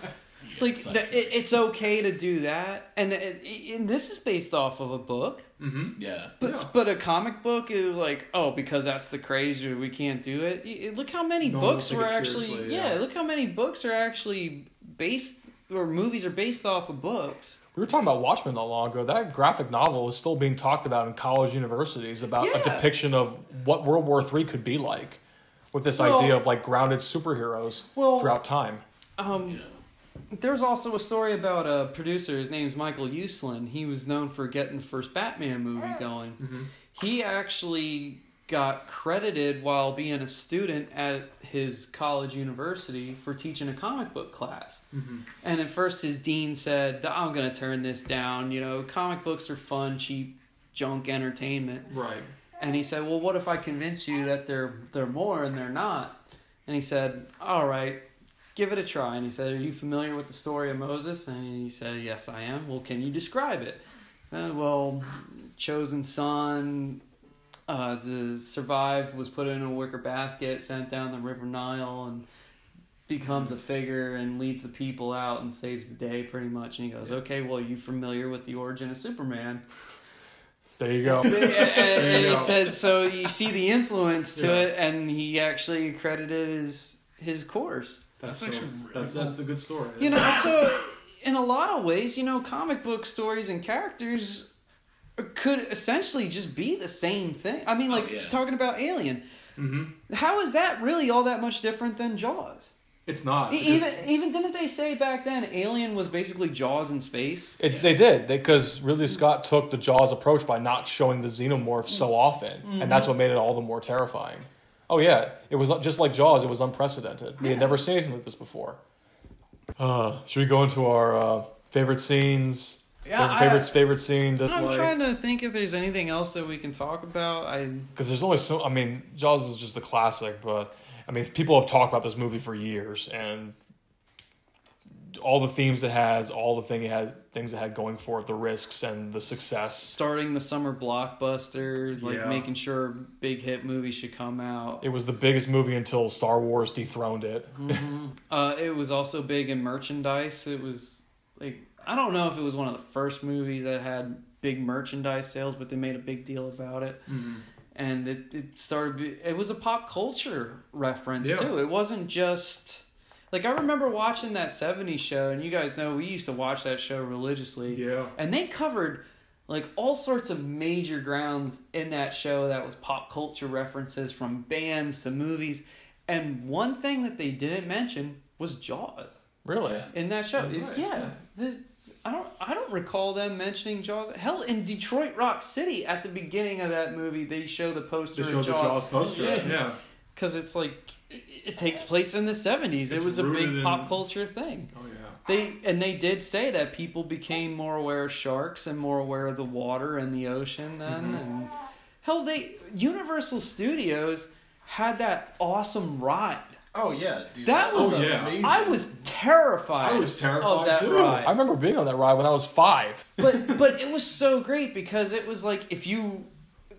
like it's not that true. it, it's okay to do that, and, it, and this is based off of a book. Mm-hmm. Yeah. But but a comic book is like oh because that's the craze or we can't do it. Y- y- Look how many No books take were actually yeah. yeah. Look how many books are actually based or movies are based off of books. We were talking about Watchmen not long ago. That graphic novel is still being talked about in college universities about a depiction of what World War III could be like, with this Well- idea of like grounded superheroes Well- throughout time. Um, there's also a story about a producer. His name's Michael Uslan. He was known for getting the first Batman movie going. Mm-hmm. He actually got credited while being a student at his college university for teaching a comic book class. Mm-hmm. And at first, his dean said, "I'm going to turn this down. You know, comic books are fun, cheap, junk entertainment." Right. And he said, "Well, what if I convince you that they're they're more and they're not?" And he said, "All right, give it a try." And he said, "Are you familiar with the story of Moses?" And he said, "Yes, I am." Well, can you describe it? Uh, well, chosen son, uh, to survive was put in a wicker basket, sent down the River Nile, and becomes a figure and leads the people out and saves the day, pretty much. And he goes, "Okay, well, are you familiar with the origin of Superman?" There you go. and, you he go. said so you see the influence to Yeah. it and he actually credited his his course That's, That's so- actually really that's that's a good story. you know so in a lot of ways you know comic book stories and characters could essentially just be the same thing. I mean like Oh, yeah. talking about alien. Hmm how is that really all that much different than jaws? It's not. Because- even even didn't they say back then alien was basically jaws in space? It, They did. Because Ridley Scott took the Jaws approach by not showing the xenomorph so often, and that's what made it all the more terrifying. Oh yeah, it was just like Jaws. It was unprecedented. We had never seen anything like this before. Uh, should we go into our uh, favorite scenes? Yeah, I- favorite favorite scene. I'm trying to think if there's anything else that we can talk about i because there's only so. I mean, Jaws is just a classic, but I mean, people have talked about this movie for years, and all the themes it has, all the thing it has, things it had going for it, the risks and the success. starting the summer blockbuster, like Yeah. making sure big hit movies should come out. It was the biggest movie until Star Wars dethroned it. Uh, it was also big in merchandise. It was like I don't know if it was one of the first movies that had big merchandise sales, but they made a big deal about it. Mhm. And it, it started. It was a pop culture reference Yeah. too. It wasn't just like I remember watching that '70s show, and you guys know we used to watch that show religiously. Yeah. and they covered like all sorts of major grounds in that show that was pop culture references from bands to movies and one thing that they didn't mention was jaws Really? in that show Right. yeah the, i don't i don't recall them mentioning jaws hell in detroit rock city at the beginning of that movie they show the poster They of showed the Jaws jaws poster. Yeah. Yeah. because it's like it, it takes place in the 70s it was a big in- pop culture thing Oh yeah. they and they did say that people became more aware of sharks and more aware of the water and the ocean then Mhm. and hell they Universal Studios had that awesome ride. Oh yeah, dude, That was Oh, yeah. amazing. I was terrified. I was terrified, of that too. ride. I remember being on that ride when I was five. but but it was so great because it was like if you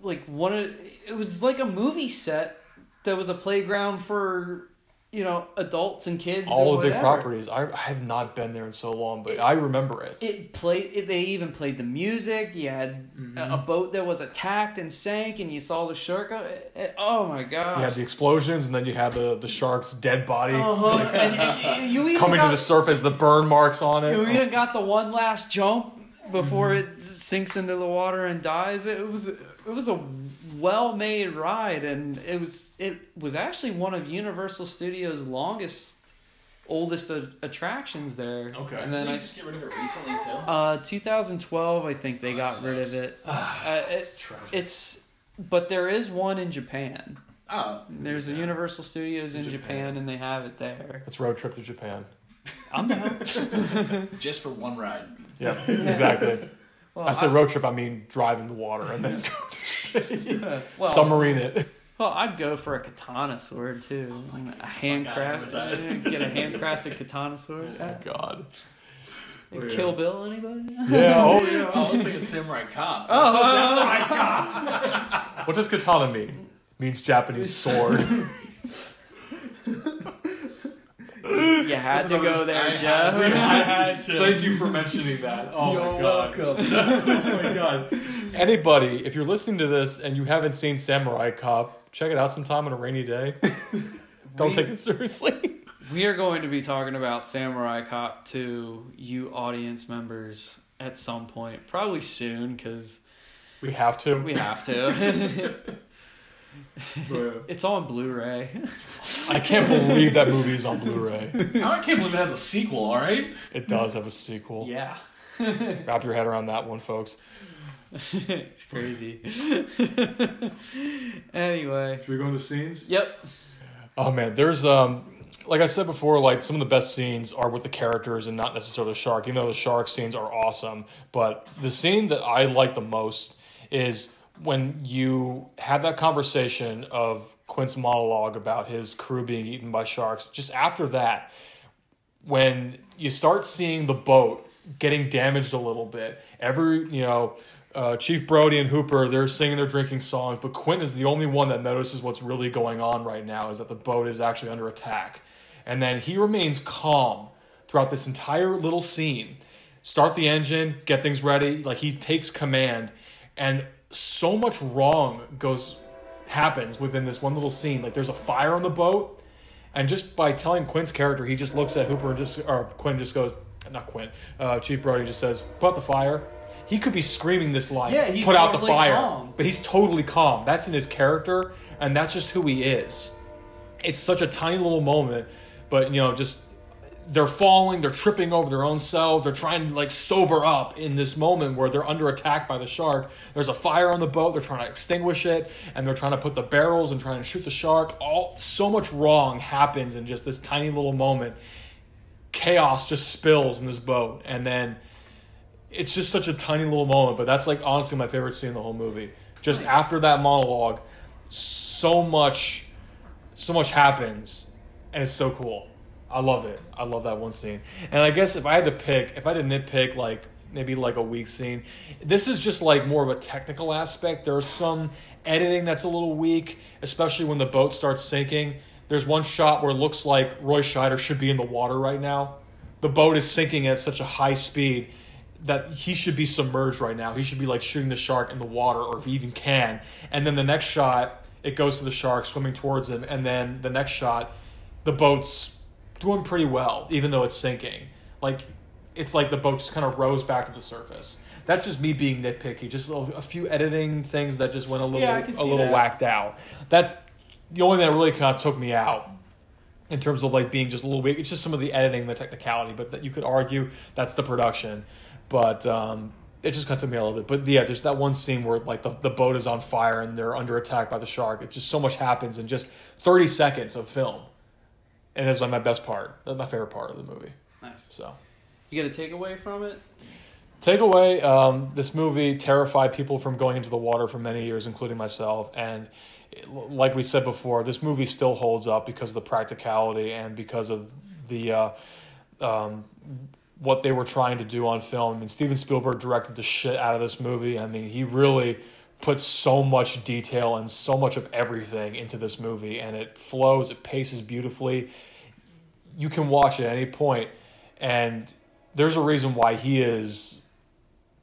like wanted it was like a movie set that was a playground for you know adults and kids All the big properties. I, I have not been there in so long, but I remember it. it played it, they even played the music you had a, a boat that was attacked and sank and you saw the shark uh, oh my gosh You had the explosions, and then you had the, the shark's dead body uh-huh. and, and you even coming got, to the surface, the burn marks on it. you it. even got the one last jump before it sinks into the water and dies it was it was a well made ride and it was it was actually one of Universal Studios longest oldest a- attractions there Okay. and then Didn't I just get rid of it recently too. Uh, 2012, I think they Oh, got that rid of sucks. it. Uh, It's it. tragic. It's, but there is one in Japan. Oh, There's a. Universal Studios in In Japan. Japan. and they have it there. Let's road trip to Japan. I'm down. just for one ride. Yeah, exactly. Well, I said road trip, I mean drive in the water and then I, well, submarine it. well, I'd go for a katana sword too. Oh, a handcraft, get a handcrafted katana sword. Oh, yeah. God. Oh, yeah. Kill Bill, anybody? Yeah, oh, oh yeah. Oh, I was thinking Samurai Cop. Oh, my God. What does katana mean? It Means Japanese sword. you had to go I there, had Joe. to. I had to. Thank you for mentioning that. Oh You're my god. welcome. oh my god. Anybody, if you're listening to this and you haven't seen Samurai Cop, check it out sometime on a rainy day. Don't We- take it seriously. We are going to be talking about Samurai Cop to you audience members at some point, probably soon, because We have to. we have to. Bro. it's on Blu-ray. I can't believe that movie is on Blu-ray. I can't believe it has a sequel. All right. It does have a sequel. yeah, Wrap your head around that one, folks. it's crazy. anyway, Should we go into scenes? yep. Oh man, there's um like I said before, like some of the best scenes are with the characters and not necessarily the shark. Even though the shark scenes are awesome, but the scene that I like the most is when you have that conversation of Quint's monologue about his crew being eaten by sharks. Just after that, when you start seeing the boat getting damaged a little bit, every you know. Uh, Chief Brody and Hooper, they're singing their drinking songs, but Quint is the only one that notices what's really going on right now is that the boat is actually under attack. And then he remains calm throughout this entire little scene. Start the engine, get things ready, like he takes command. And so much wrong goes happens within this one little scene. Like there's a fire on the boat, and just by telling Quint's character, he just looks at Hooper and just or Quint just goes, not Quinn, uh, Chief Brody just says, "Put out the fire." He could be screaming this line, Yeah, he's "Put out the fire," calm. but he's totally calm. That's in his character, and that's just who he is. It's such a tiny little moment, but you know, just they're falling, they're tripping over their own selves, they're trying to like sober up in this moment where they're under attack by the shark. There's a fire on the boat, they're trying to extinguish it, and they're trying to put the barrels and trying to shoot the shark. All so much wrong happens in just this tiny little moment. Chaos just spills in this boat, and then it's just such a tiny little moment, but that's like honestly my favorite scene in the whole movie. Just after that monologue, so much so much happens and it's so cool. I love it. I love that one scene. And I guess if I had to pick, if I had to nitpick like maybe like a weak scene, this is just like more of a technical aspect. There's some editing that's a little weak, especially when the boat starts sinking. There's one shot where it looks like Roy Scheider should be in the water right now. The boat is sinking at such a high speed that he should be submerged right now. He should be like shooting the shark in the water, or if he even can. And then the next shot, it goes to the shark swimming towards him, and then the next shot, the boat's doing pretty well, even though it's sinking. Like it's like the boat just kind of rose back to the surface. That's just me being nitpicky. Just a, a few editing things that just went a little Yeah, a little that. whacked out. That the only thing that really kind of took me out in terms of like being just a little weak. It's just some of the editing, the technicality, but that you could argue that's the production. But um, it just cuts me a little bit. But yeah, there's that one scene where like the, the boat is on fire and they're under attack by the shark. It just so much happens in just 30 seconds of film, and it's like my best part, my favorite part of the movie. Nice. So. You get a takeaway from it? Takeaway: um, This movie terrified people from going into the water for many years, including myself. And it- like we said before, this movie still holds up because of the practicality and because of the uh, um, what they were trying to do on film. I mean, Steven Spielberg directed the shit out of this movie. I mean, he really put so much detail and so much of everything into this movie, and it flows. It paces beautifully. You can watch it at any point, and there's a reason why he is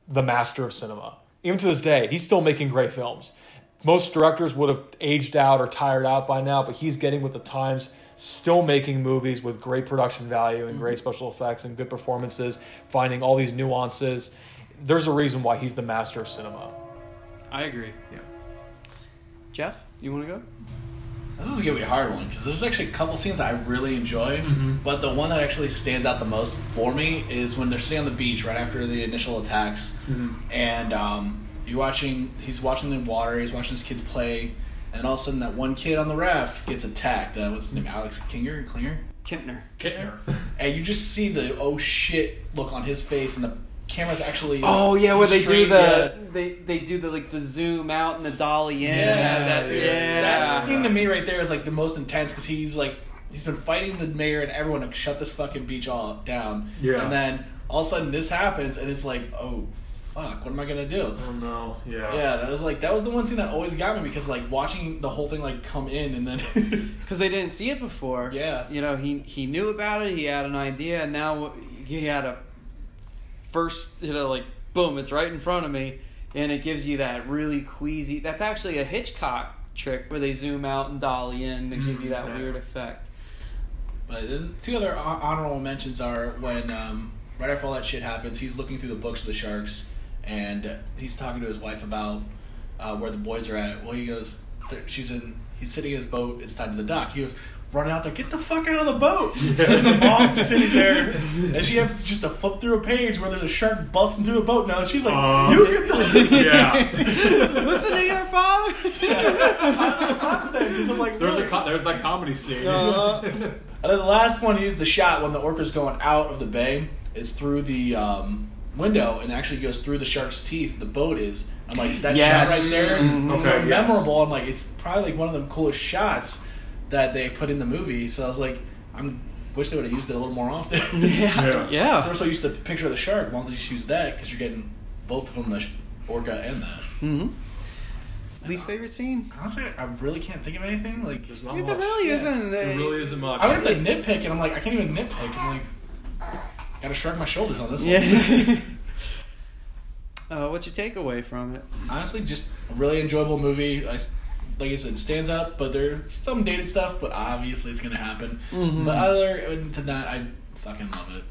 the master of cinema. Even to this day, he's still making great films. Most directors would have aged out or tired out by now, but he's getting with the times, still making movies with great production value and great mm-hmm. special effects and good performances, finding all these nuances. There's a reason why he's the master of cinema. I agree. Yeah. Jeff, you want to go? This is gonna be a hard one because there's actually a couple scenes I really enjoy, but the one that actually stands out the most for me is when they're sitting on the beach right after the initial attacks, and um, you watching. He's watching the water. He's watching his kids play, and all of a sudden that one kid on the raft gets attacked. Uh, what's his name? Alex Kinger, Klinger, Kintner. Kittner. and you just see the oh shit look on his face, and the camera's actually Oh yeah, where they do straight- the they they do the like the zoom out and the dolly in. Yeah, that, dude. that scene to me right there is like the most intense because he's like he's been fighting the mayor and everyone to shut this fucking beach all down. Yeah. And then all of a sudden this happens and it's like, oh fuck, what am I gonna do? Oh no. Yeah. Yeah, that was like that was the one scene that always got me because like watching the whole thing like come in and then because they didn't see it before. Yeah. you know he he knew about it. He had an idea, and now he had a first you know like boom, it's right in front of me, and it gives you that really queasy. That's actually a Hitchcock trick where they zoom out and dolly in to give you that yeah. weird effect. But then two other hon- mentions are when um, right after all that shit happens, he's looking through the books of the sharks, and he's talking to his wife about uh, where the boys are at. Well, he goes, she's in, he's sitting in his boat. It's time to the dock. He goes. Running out there, get the fuck out of the boat! and the mom's sitting there, and she has just to flip through a page where there's a shark busting through a boat now. And she's like, Uh, "You get the yeah. Listen to your father. confidence." I'm like, There's a co- there's that comedy scene. Uh, And then the last one is the shot when the orca's going out of the bay. It's through the um, window and actually goes through the shark's teeth. The boat is. I'm like that Yes. shot right there. Mhm. is so yes. memorable. I'm like it's probably like one of the coolest shots that they put in the movie. So I was like, I'm wish they would have used it a little more often. yeah, Yeah. yeah. so we're so used to the picture of the shark. Why don't they just use that? Because you're getting both of them, the orca and that. hmm Least favorite scene? Honestly, I really can't think of anything. Like, There's not See, there really Yeah. isn't. There really isn't much. I went to nitpick, and I'm like, I can't even nitpick. I'm like, gotta shrug my shoulders on this one. Yeah. uh, what's your takeaway from it? honestly just a really enjoyable movie. I, s- like I said, it stands out, but there's some dated stuff, but obviously it's gonna happen. Mhm. But other than that, I fucking love it.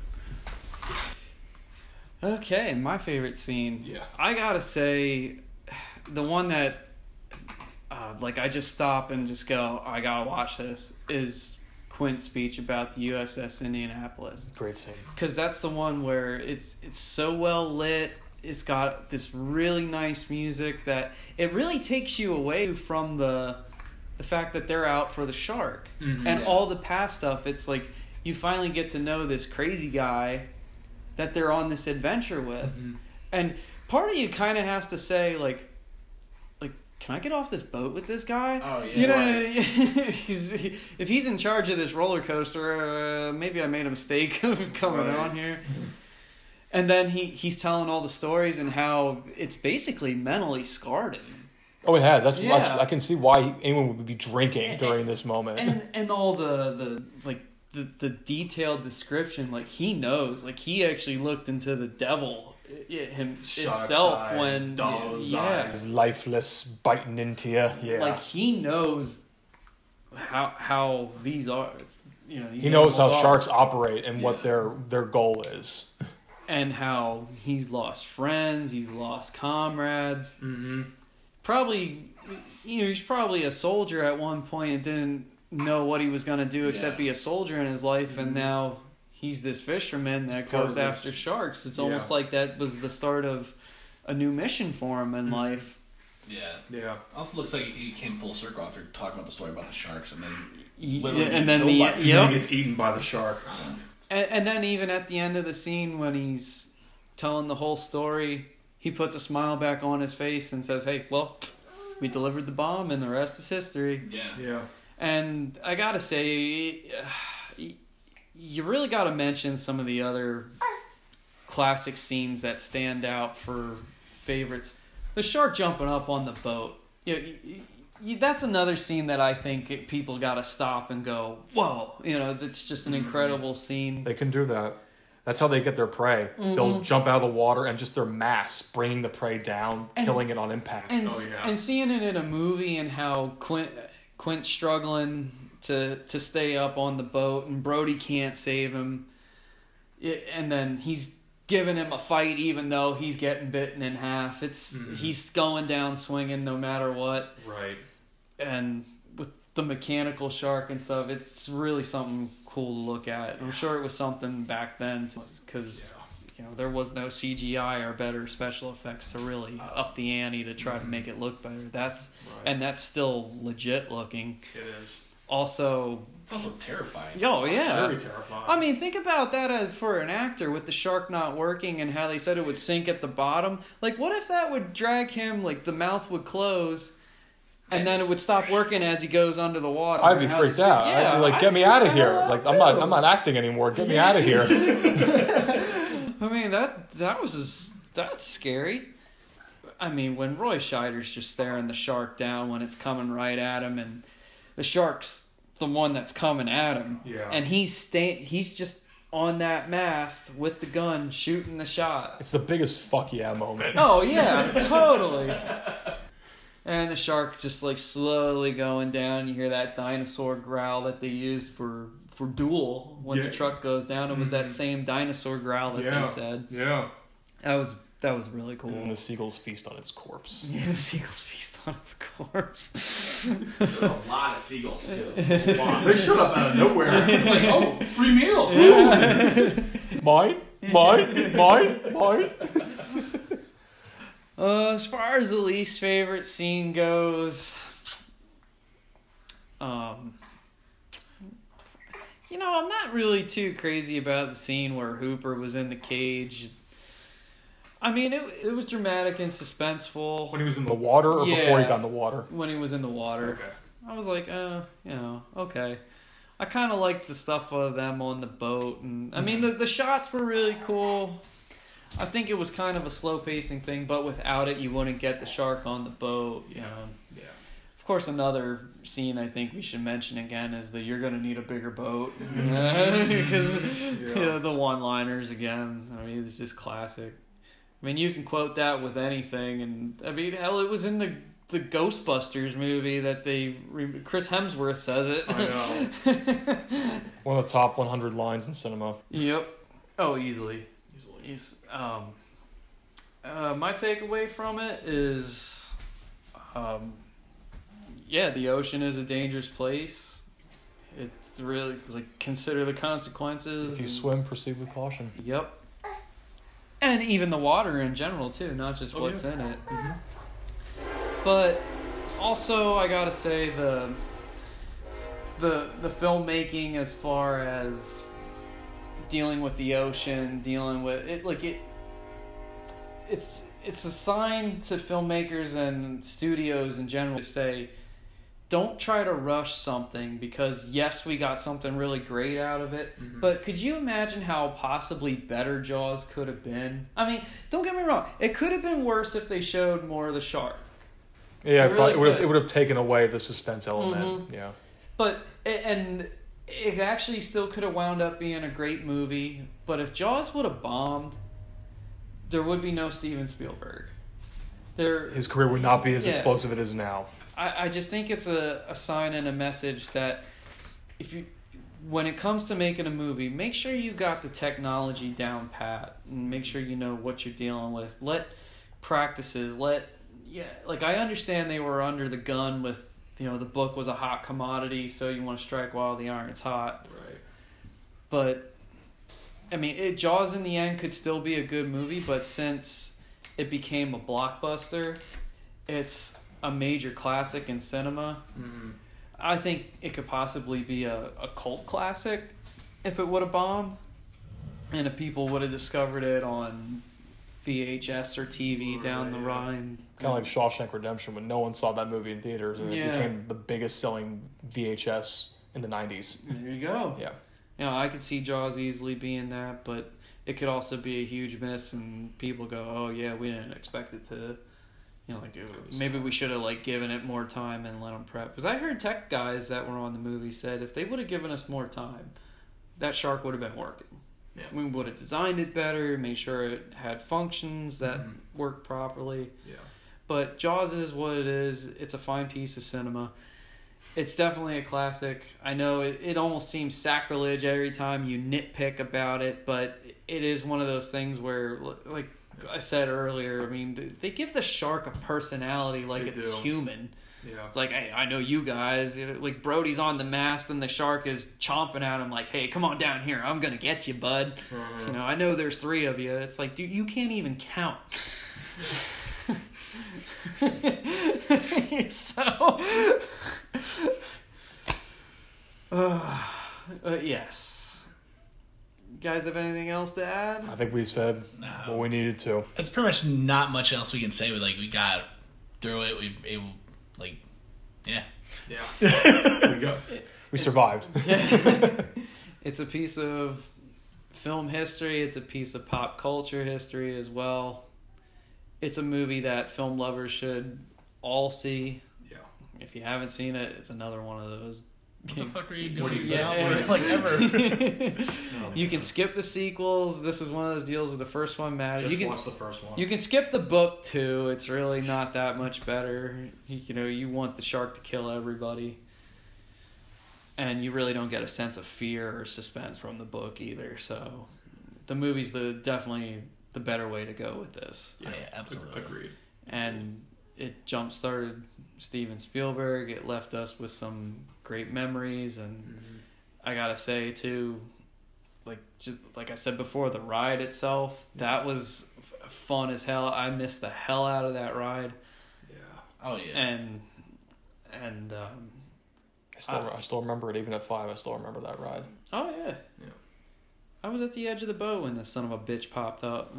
Okay, my favorite scene. Yeah. I gotta say, the one that, uh, like, I just stop and just go, I gotta watch this, is Quint's speech about the USS Indianapolis. Great scene. Because that's the one where it's it's so well lit. It's got this really nice music that it really takes you away from the the fact that they're out for the shark Mhm. and Yeah. all the past stuff. It's like you finally get to know this crazy guy that they're on this adventure with, Mhm. and part of you kind of has to say like. Like, can I get off this boat with this guy? Oh, yeah, you know, right. he's, if he's in charge of this roller coaster, uh, maybe I made a mistake of coming Right. on here. And then he he's telling all the stories and how it's basically mentally scarred him. Oh, it has. That's, Yeah. that's I can see why anyone would be drinking during this moment. and and all the the like the the detailed description like he knows like he actually looked into the devil i- i- him Shark's itself eyes, when doll's yeah eyes. lifeless biting into you. Yeah. like he knows how how these are you know he knows how are. sharks operate and what their their goal is. And how he's lost friends he's lost comrades Mhm. probably you know he's probably a soldier at one point and didn't know what he was going to do except Yeah. be a soldier in his life and Mhm. now he's this fisherman that part goes of his- after sharks it's Yeah. almost like that was the start of a new mission for him in Mhm. life Yeah. Yeah. Also looks like he came full circle after talking about the story about the sharks, and then Y- Literally and then the by- He yep. gets eaten by the shark. And, and then even at the end of the scene when he's telling the whole story he puts a smile back on his face and says hey well we delivered the bomb and the rest is history yeah, Yeah. And I gotta say, you really gotta mention some of the other classic scenes that stand out for favorites. The shark jumping up on the boat. You, you, you, that's another scene that I think people gotta stop and go, "Whoa!" You know, that's just an incredible scene. They can do that. That's how they get their prey. They'll jump out of the water and just their mass bringing the prey down, And- killing it on impact. and Oh, yeah. and seeing it in a movie and how Quint Quint's struggling to to stay up on the boat and Brody can't save him, It- and then he's giving him a fight even though he's getting bitten in half. It's Mhm. he's going down swinging no matter what, Right. And with the mechanical shark and stuff, it's really something cool to look at. I'm sure it was something back then because. You know, there was no CGI or better special effects to really uh-huh. up the ante to try to mm-hmm. make it look better. That's Right. and that's still legit looking. it is. Also, it's also terrifying. oh yeah. Very terrifying. I mean, think about that as for an actor with the shark not working and how they said it would sink at the bottom. Like, what if that would drag him? Like, the mouth would close, and then it would stop working as he goes under the water. I'd be freaked out. Yeah, I'd be like, I'd "Get me out of here!" out, Like I'm not. I'm not acting anymore. Get me out of here. I mean that that was just, that's scary. I mean, when Roy Scheider's just staring the shark down when it's coming right at him, and the shark's the one that's coming at him, Yeah. and he's sta- he's just on that mast with the gun shooting the shot. It's the biggest fuck yeah moment. Oh yeah, totally. And the shark just like slowly going down. You hear that dinosaur growl that they used for for Duel when Yeah. the truck goes down. It was that Mhm. same dinosaur growl that Yeah. they said. yeah. That was that was really cool. And the seagulls feast on its corpse. Yeah, the seagulls feast on its corpse. There's a lot of seagulls too. They showed up out of nowhere. like, oh, free meal. Mine, mine, mine, mine. Uh, as far as the least favorite scene goes, um, you know, I'm not really too crazy about the scene where Hooper was in the cage. I mean, it it was dramatic and suspenseful When he was in The water or before he got in the water? when he was in the water. Okay. I was like, uh, you know, okay. I kind of liked the stuff of them on the boat, and I mean, the the shots were really cool. I think it was kind of a slow pacing thing, but without it, you wouldn't get the shark on the boat. You know. Yeah. Of course, another scene I think we should mention again is that "You're gonna need a bigger boat" because you know the one-liners again. I mean, it's just classic. I mean, you can quote that with anything, and I mean, hell, it was in the the Ghostbusters movie that they re- Chris Hemsworth says it. I know. One of the top 100 lines in cinema. Yep. Oh, easily. Easily. He's, um, uh, my takeaway from it is, um, yeah, the ocean is a dangerous place. It's really like consider the consequences. If you and- swim, proceed with caution. Yep. And even the water in general too, not just Oh, what's yeah. in it. But also, I gotta say the the the filmmaking as far as dealing with the ocean, dealing with it, like it. It's it's a sign to filmmakers and studios in general to say, don't try to rush something because yes, we got something really great out of it, Mhm. but could you imagine how possibly better Jaws could have been? I mean, don't get me wrong, it could have been worse if they showed more of the shark. Yeah, It it, really it would have it would have taken away the suspense element. Mhm. Yeah. But and it actually still could have wound up being a great movie. But if Jaws would have bombed, there would be no Steven Spielberg. There, His career would not be as Yeah. explosive it is now. I, I just think it's a, a sign and a message that if you when it comes to making a movie, make sure you got the technology down pat and make sure you know what you're dealing with. Let practices, let yeah, like I understand they were under the gun with you know the book was a hot commodity, so you want to strike while the iron's hot. Right. But I mean, it, Jaws in the end could still be a good movie, but since it became a blockbuster, it's a major classic in cinema. Mm-hmm. I think it could possibly be a, a cult classic if it would have bombed, and if people would have discovered it on VHS or TV down the Right. line. Kind of like Shawshank Redemption when no one saw that movie in theaters and Yeah. it became the biggest selling VHS in the 90s. There you go. Yeah. You know, I could see Jaws easily being that, but it could also be a huge miss, and people go, "Oh yeah, we didn't expect it to." You know, like it- maybe we should have like given it more time and let them prep. Because I heard tech guys that were on the movie said if they would have given us more time, that shark would have been working. Yeah. We would have designed it better, made sure it had functions that Mhm. worked properly. Yeah. But Jaws is what it is. It's a fine piece of cinema. It's definitely a classic. I know it, it almost seems sacrilege every time you nitpick about it, but it is one of those things where, like I said earlier, I mean, they give the shark a personality like They it's do. human. Yeah. It's like, hey, I know you guys. Like Brody's on the mast, and the shark is chomping at him, like, hey, come on down here. I'm gonna get you, bud. Uh-huh. You know, I know there's three of you. It's like, dude, you can't even count. so, uh, uh, yes. Guys, have anything else to add? I think we've said No. what we needed to. That's pretty much not much else we can say. We like we got through it. We able like yeah. Yeah. we go. We survived. It's a piece of film history. It's a piece of pop culture history as well. It's a movie that film lovers should all see. Yeah. If you haven't seen it, it's another one of those. What the fuck are you What doing? you Yeah, think? like ever. No, you can skip the sequels. This is one of those deals where the first one matters. just You can watch the first one. you can skip the book too. It's really not that much better. You, you know, you want the shark to kill everybody, and you really don't get a sense of fear or suspense from the book either. So, the movie's the definitely the better way to go with this, Oh, yeah, absolutely. Agreed. and it jump started Steven Spielberg. It left us with some great memories and. Mm-hmm. I gotta say too, like just, like I said before, the ride itself that was f- fun as hell. I missed the hell out of that ride, Yeah. Oh yeah. and and um, I still, I still remember it even at five. I still remember that ride. oh yeah, Yeah. I was at the edge of the boat when the son of a bitch popped up.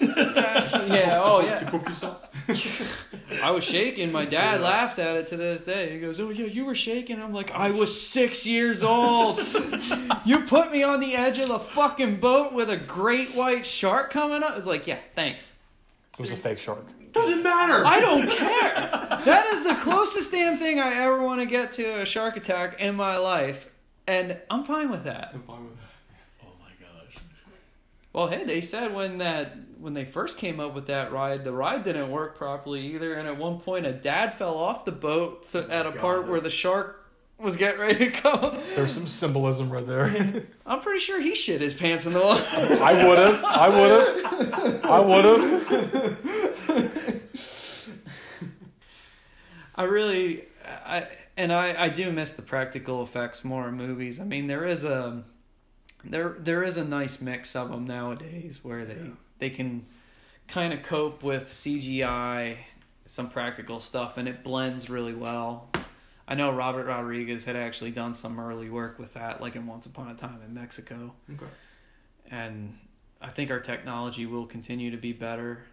yeah, oh You yeah. yourself? I was shaking. My dad Yeah. laughs at it to this day. He goes, "Oh yeah, you were shaking." I'm like, "I was six years old. you put me on the edge of the fucking boat with a great white shark coming up." It's like, "Yeah, thanks." It was a fake shark. Doesn't matter. I don't care. That is the closest damn thing I ever want to get to a shark attack in my life, and I'm fine with that. I'm fine with that. Oh my gosh. Well, hey, they said when that when they first came up with that ride, the ride didn't work properly either, and at one point a dad fell off the boat so, oh at a God, part where the shark was getting ready to come. There's some symbolism right there. I'm pretty sure he shit his pants in the water. I would have. I would have. I would have. I really, I and I I do miss the practical effects more in movies. I mean, there is a there there is a nice mix of them nowadays where they they can kind of cope with CGI, some practical stuff, and it blends really well. I know Robert Rodriguez had actually done some early work with that, like in Once Upon a Time in Mexico. Okay. and I think our technology will continue to be better.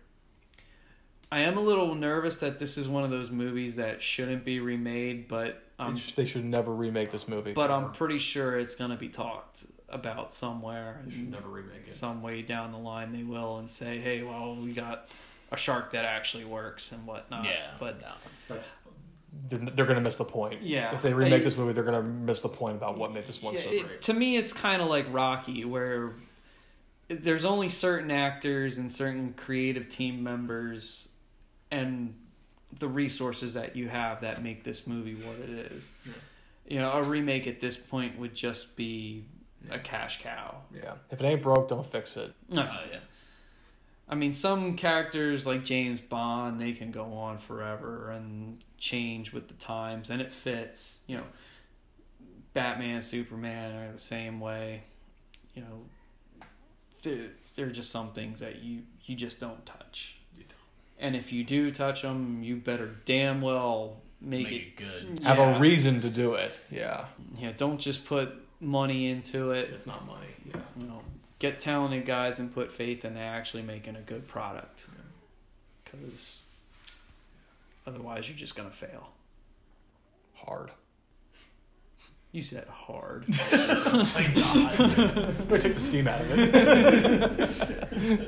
I am a little nervous that this is one of those movies that shouldn't be remade, but um, they should never remake this movie. but I'm pretty sure it's going to be talked about somewhere. You should never remake it. Some way down the line, they will and say, "Hey, well, we got a shark that actually works and whatnot." Yeah, but That's they're, they're gonna miss the point. Yeah. If they remake I- this movie, they're gonna miss the point about what made this one Yeah, so it- great. to me, it's kind of like Rocky, where there's only certain actors and certain creative team members and the resources that you have that make this movie what it is. Yeah. You know, a remake at this point would just be a cash cow. Yeah. If it ain't broke, don't fix it. No. Uh, yeah. I mean, some characters like James Bond, they can go on forever and change with the times, and it fits. You know, Batman, Superman are the same way. You know, there there are just some things that you you just don't touch. You don't. And if you do touch them, you better damn well make, Make it. it good. Have yeah. a reason to do it. Yeah. Yeah, don't just put money into it. it's not money. Yeah. you know, get talented guys and put faith in actually making a good product. Because otherwise, you're just gonna fail. Hard. You said hard. Thank God. I'm the steam out of it.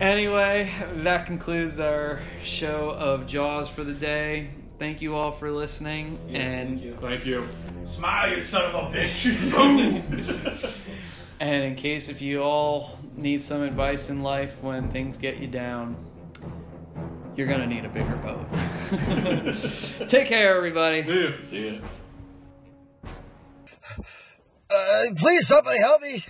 anyway, that concludes our show of Jaws for the day. Thank you all for listening, and Thank you. Smile, you son of a bitch. Boom. and in case if you all need some advice in life when things get you down, you're gonna need a bigger boat. Take care, everybody. See you. See ya. Uh, please, somebody help me.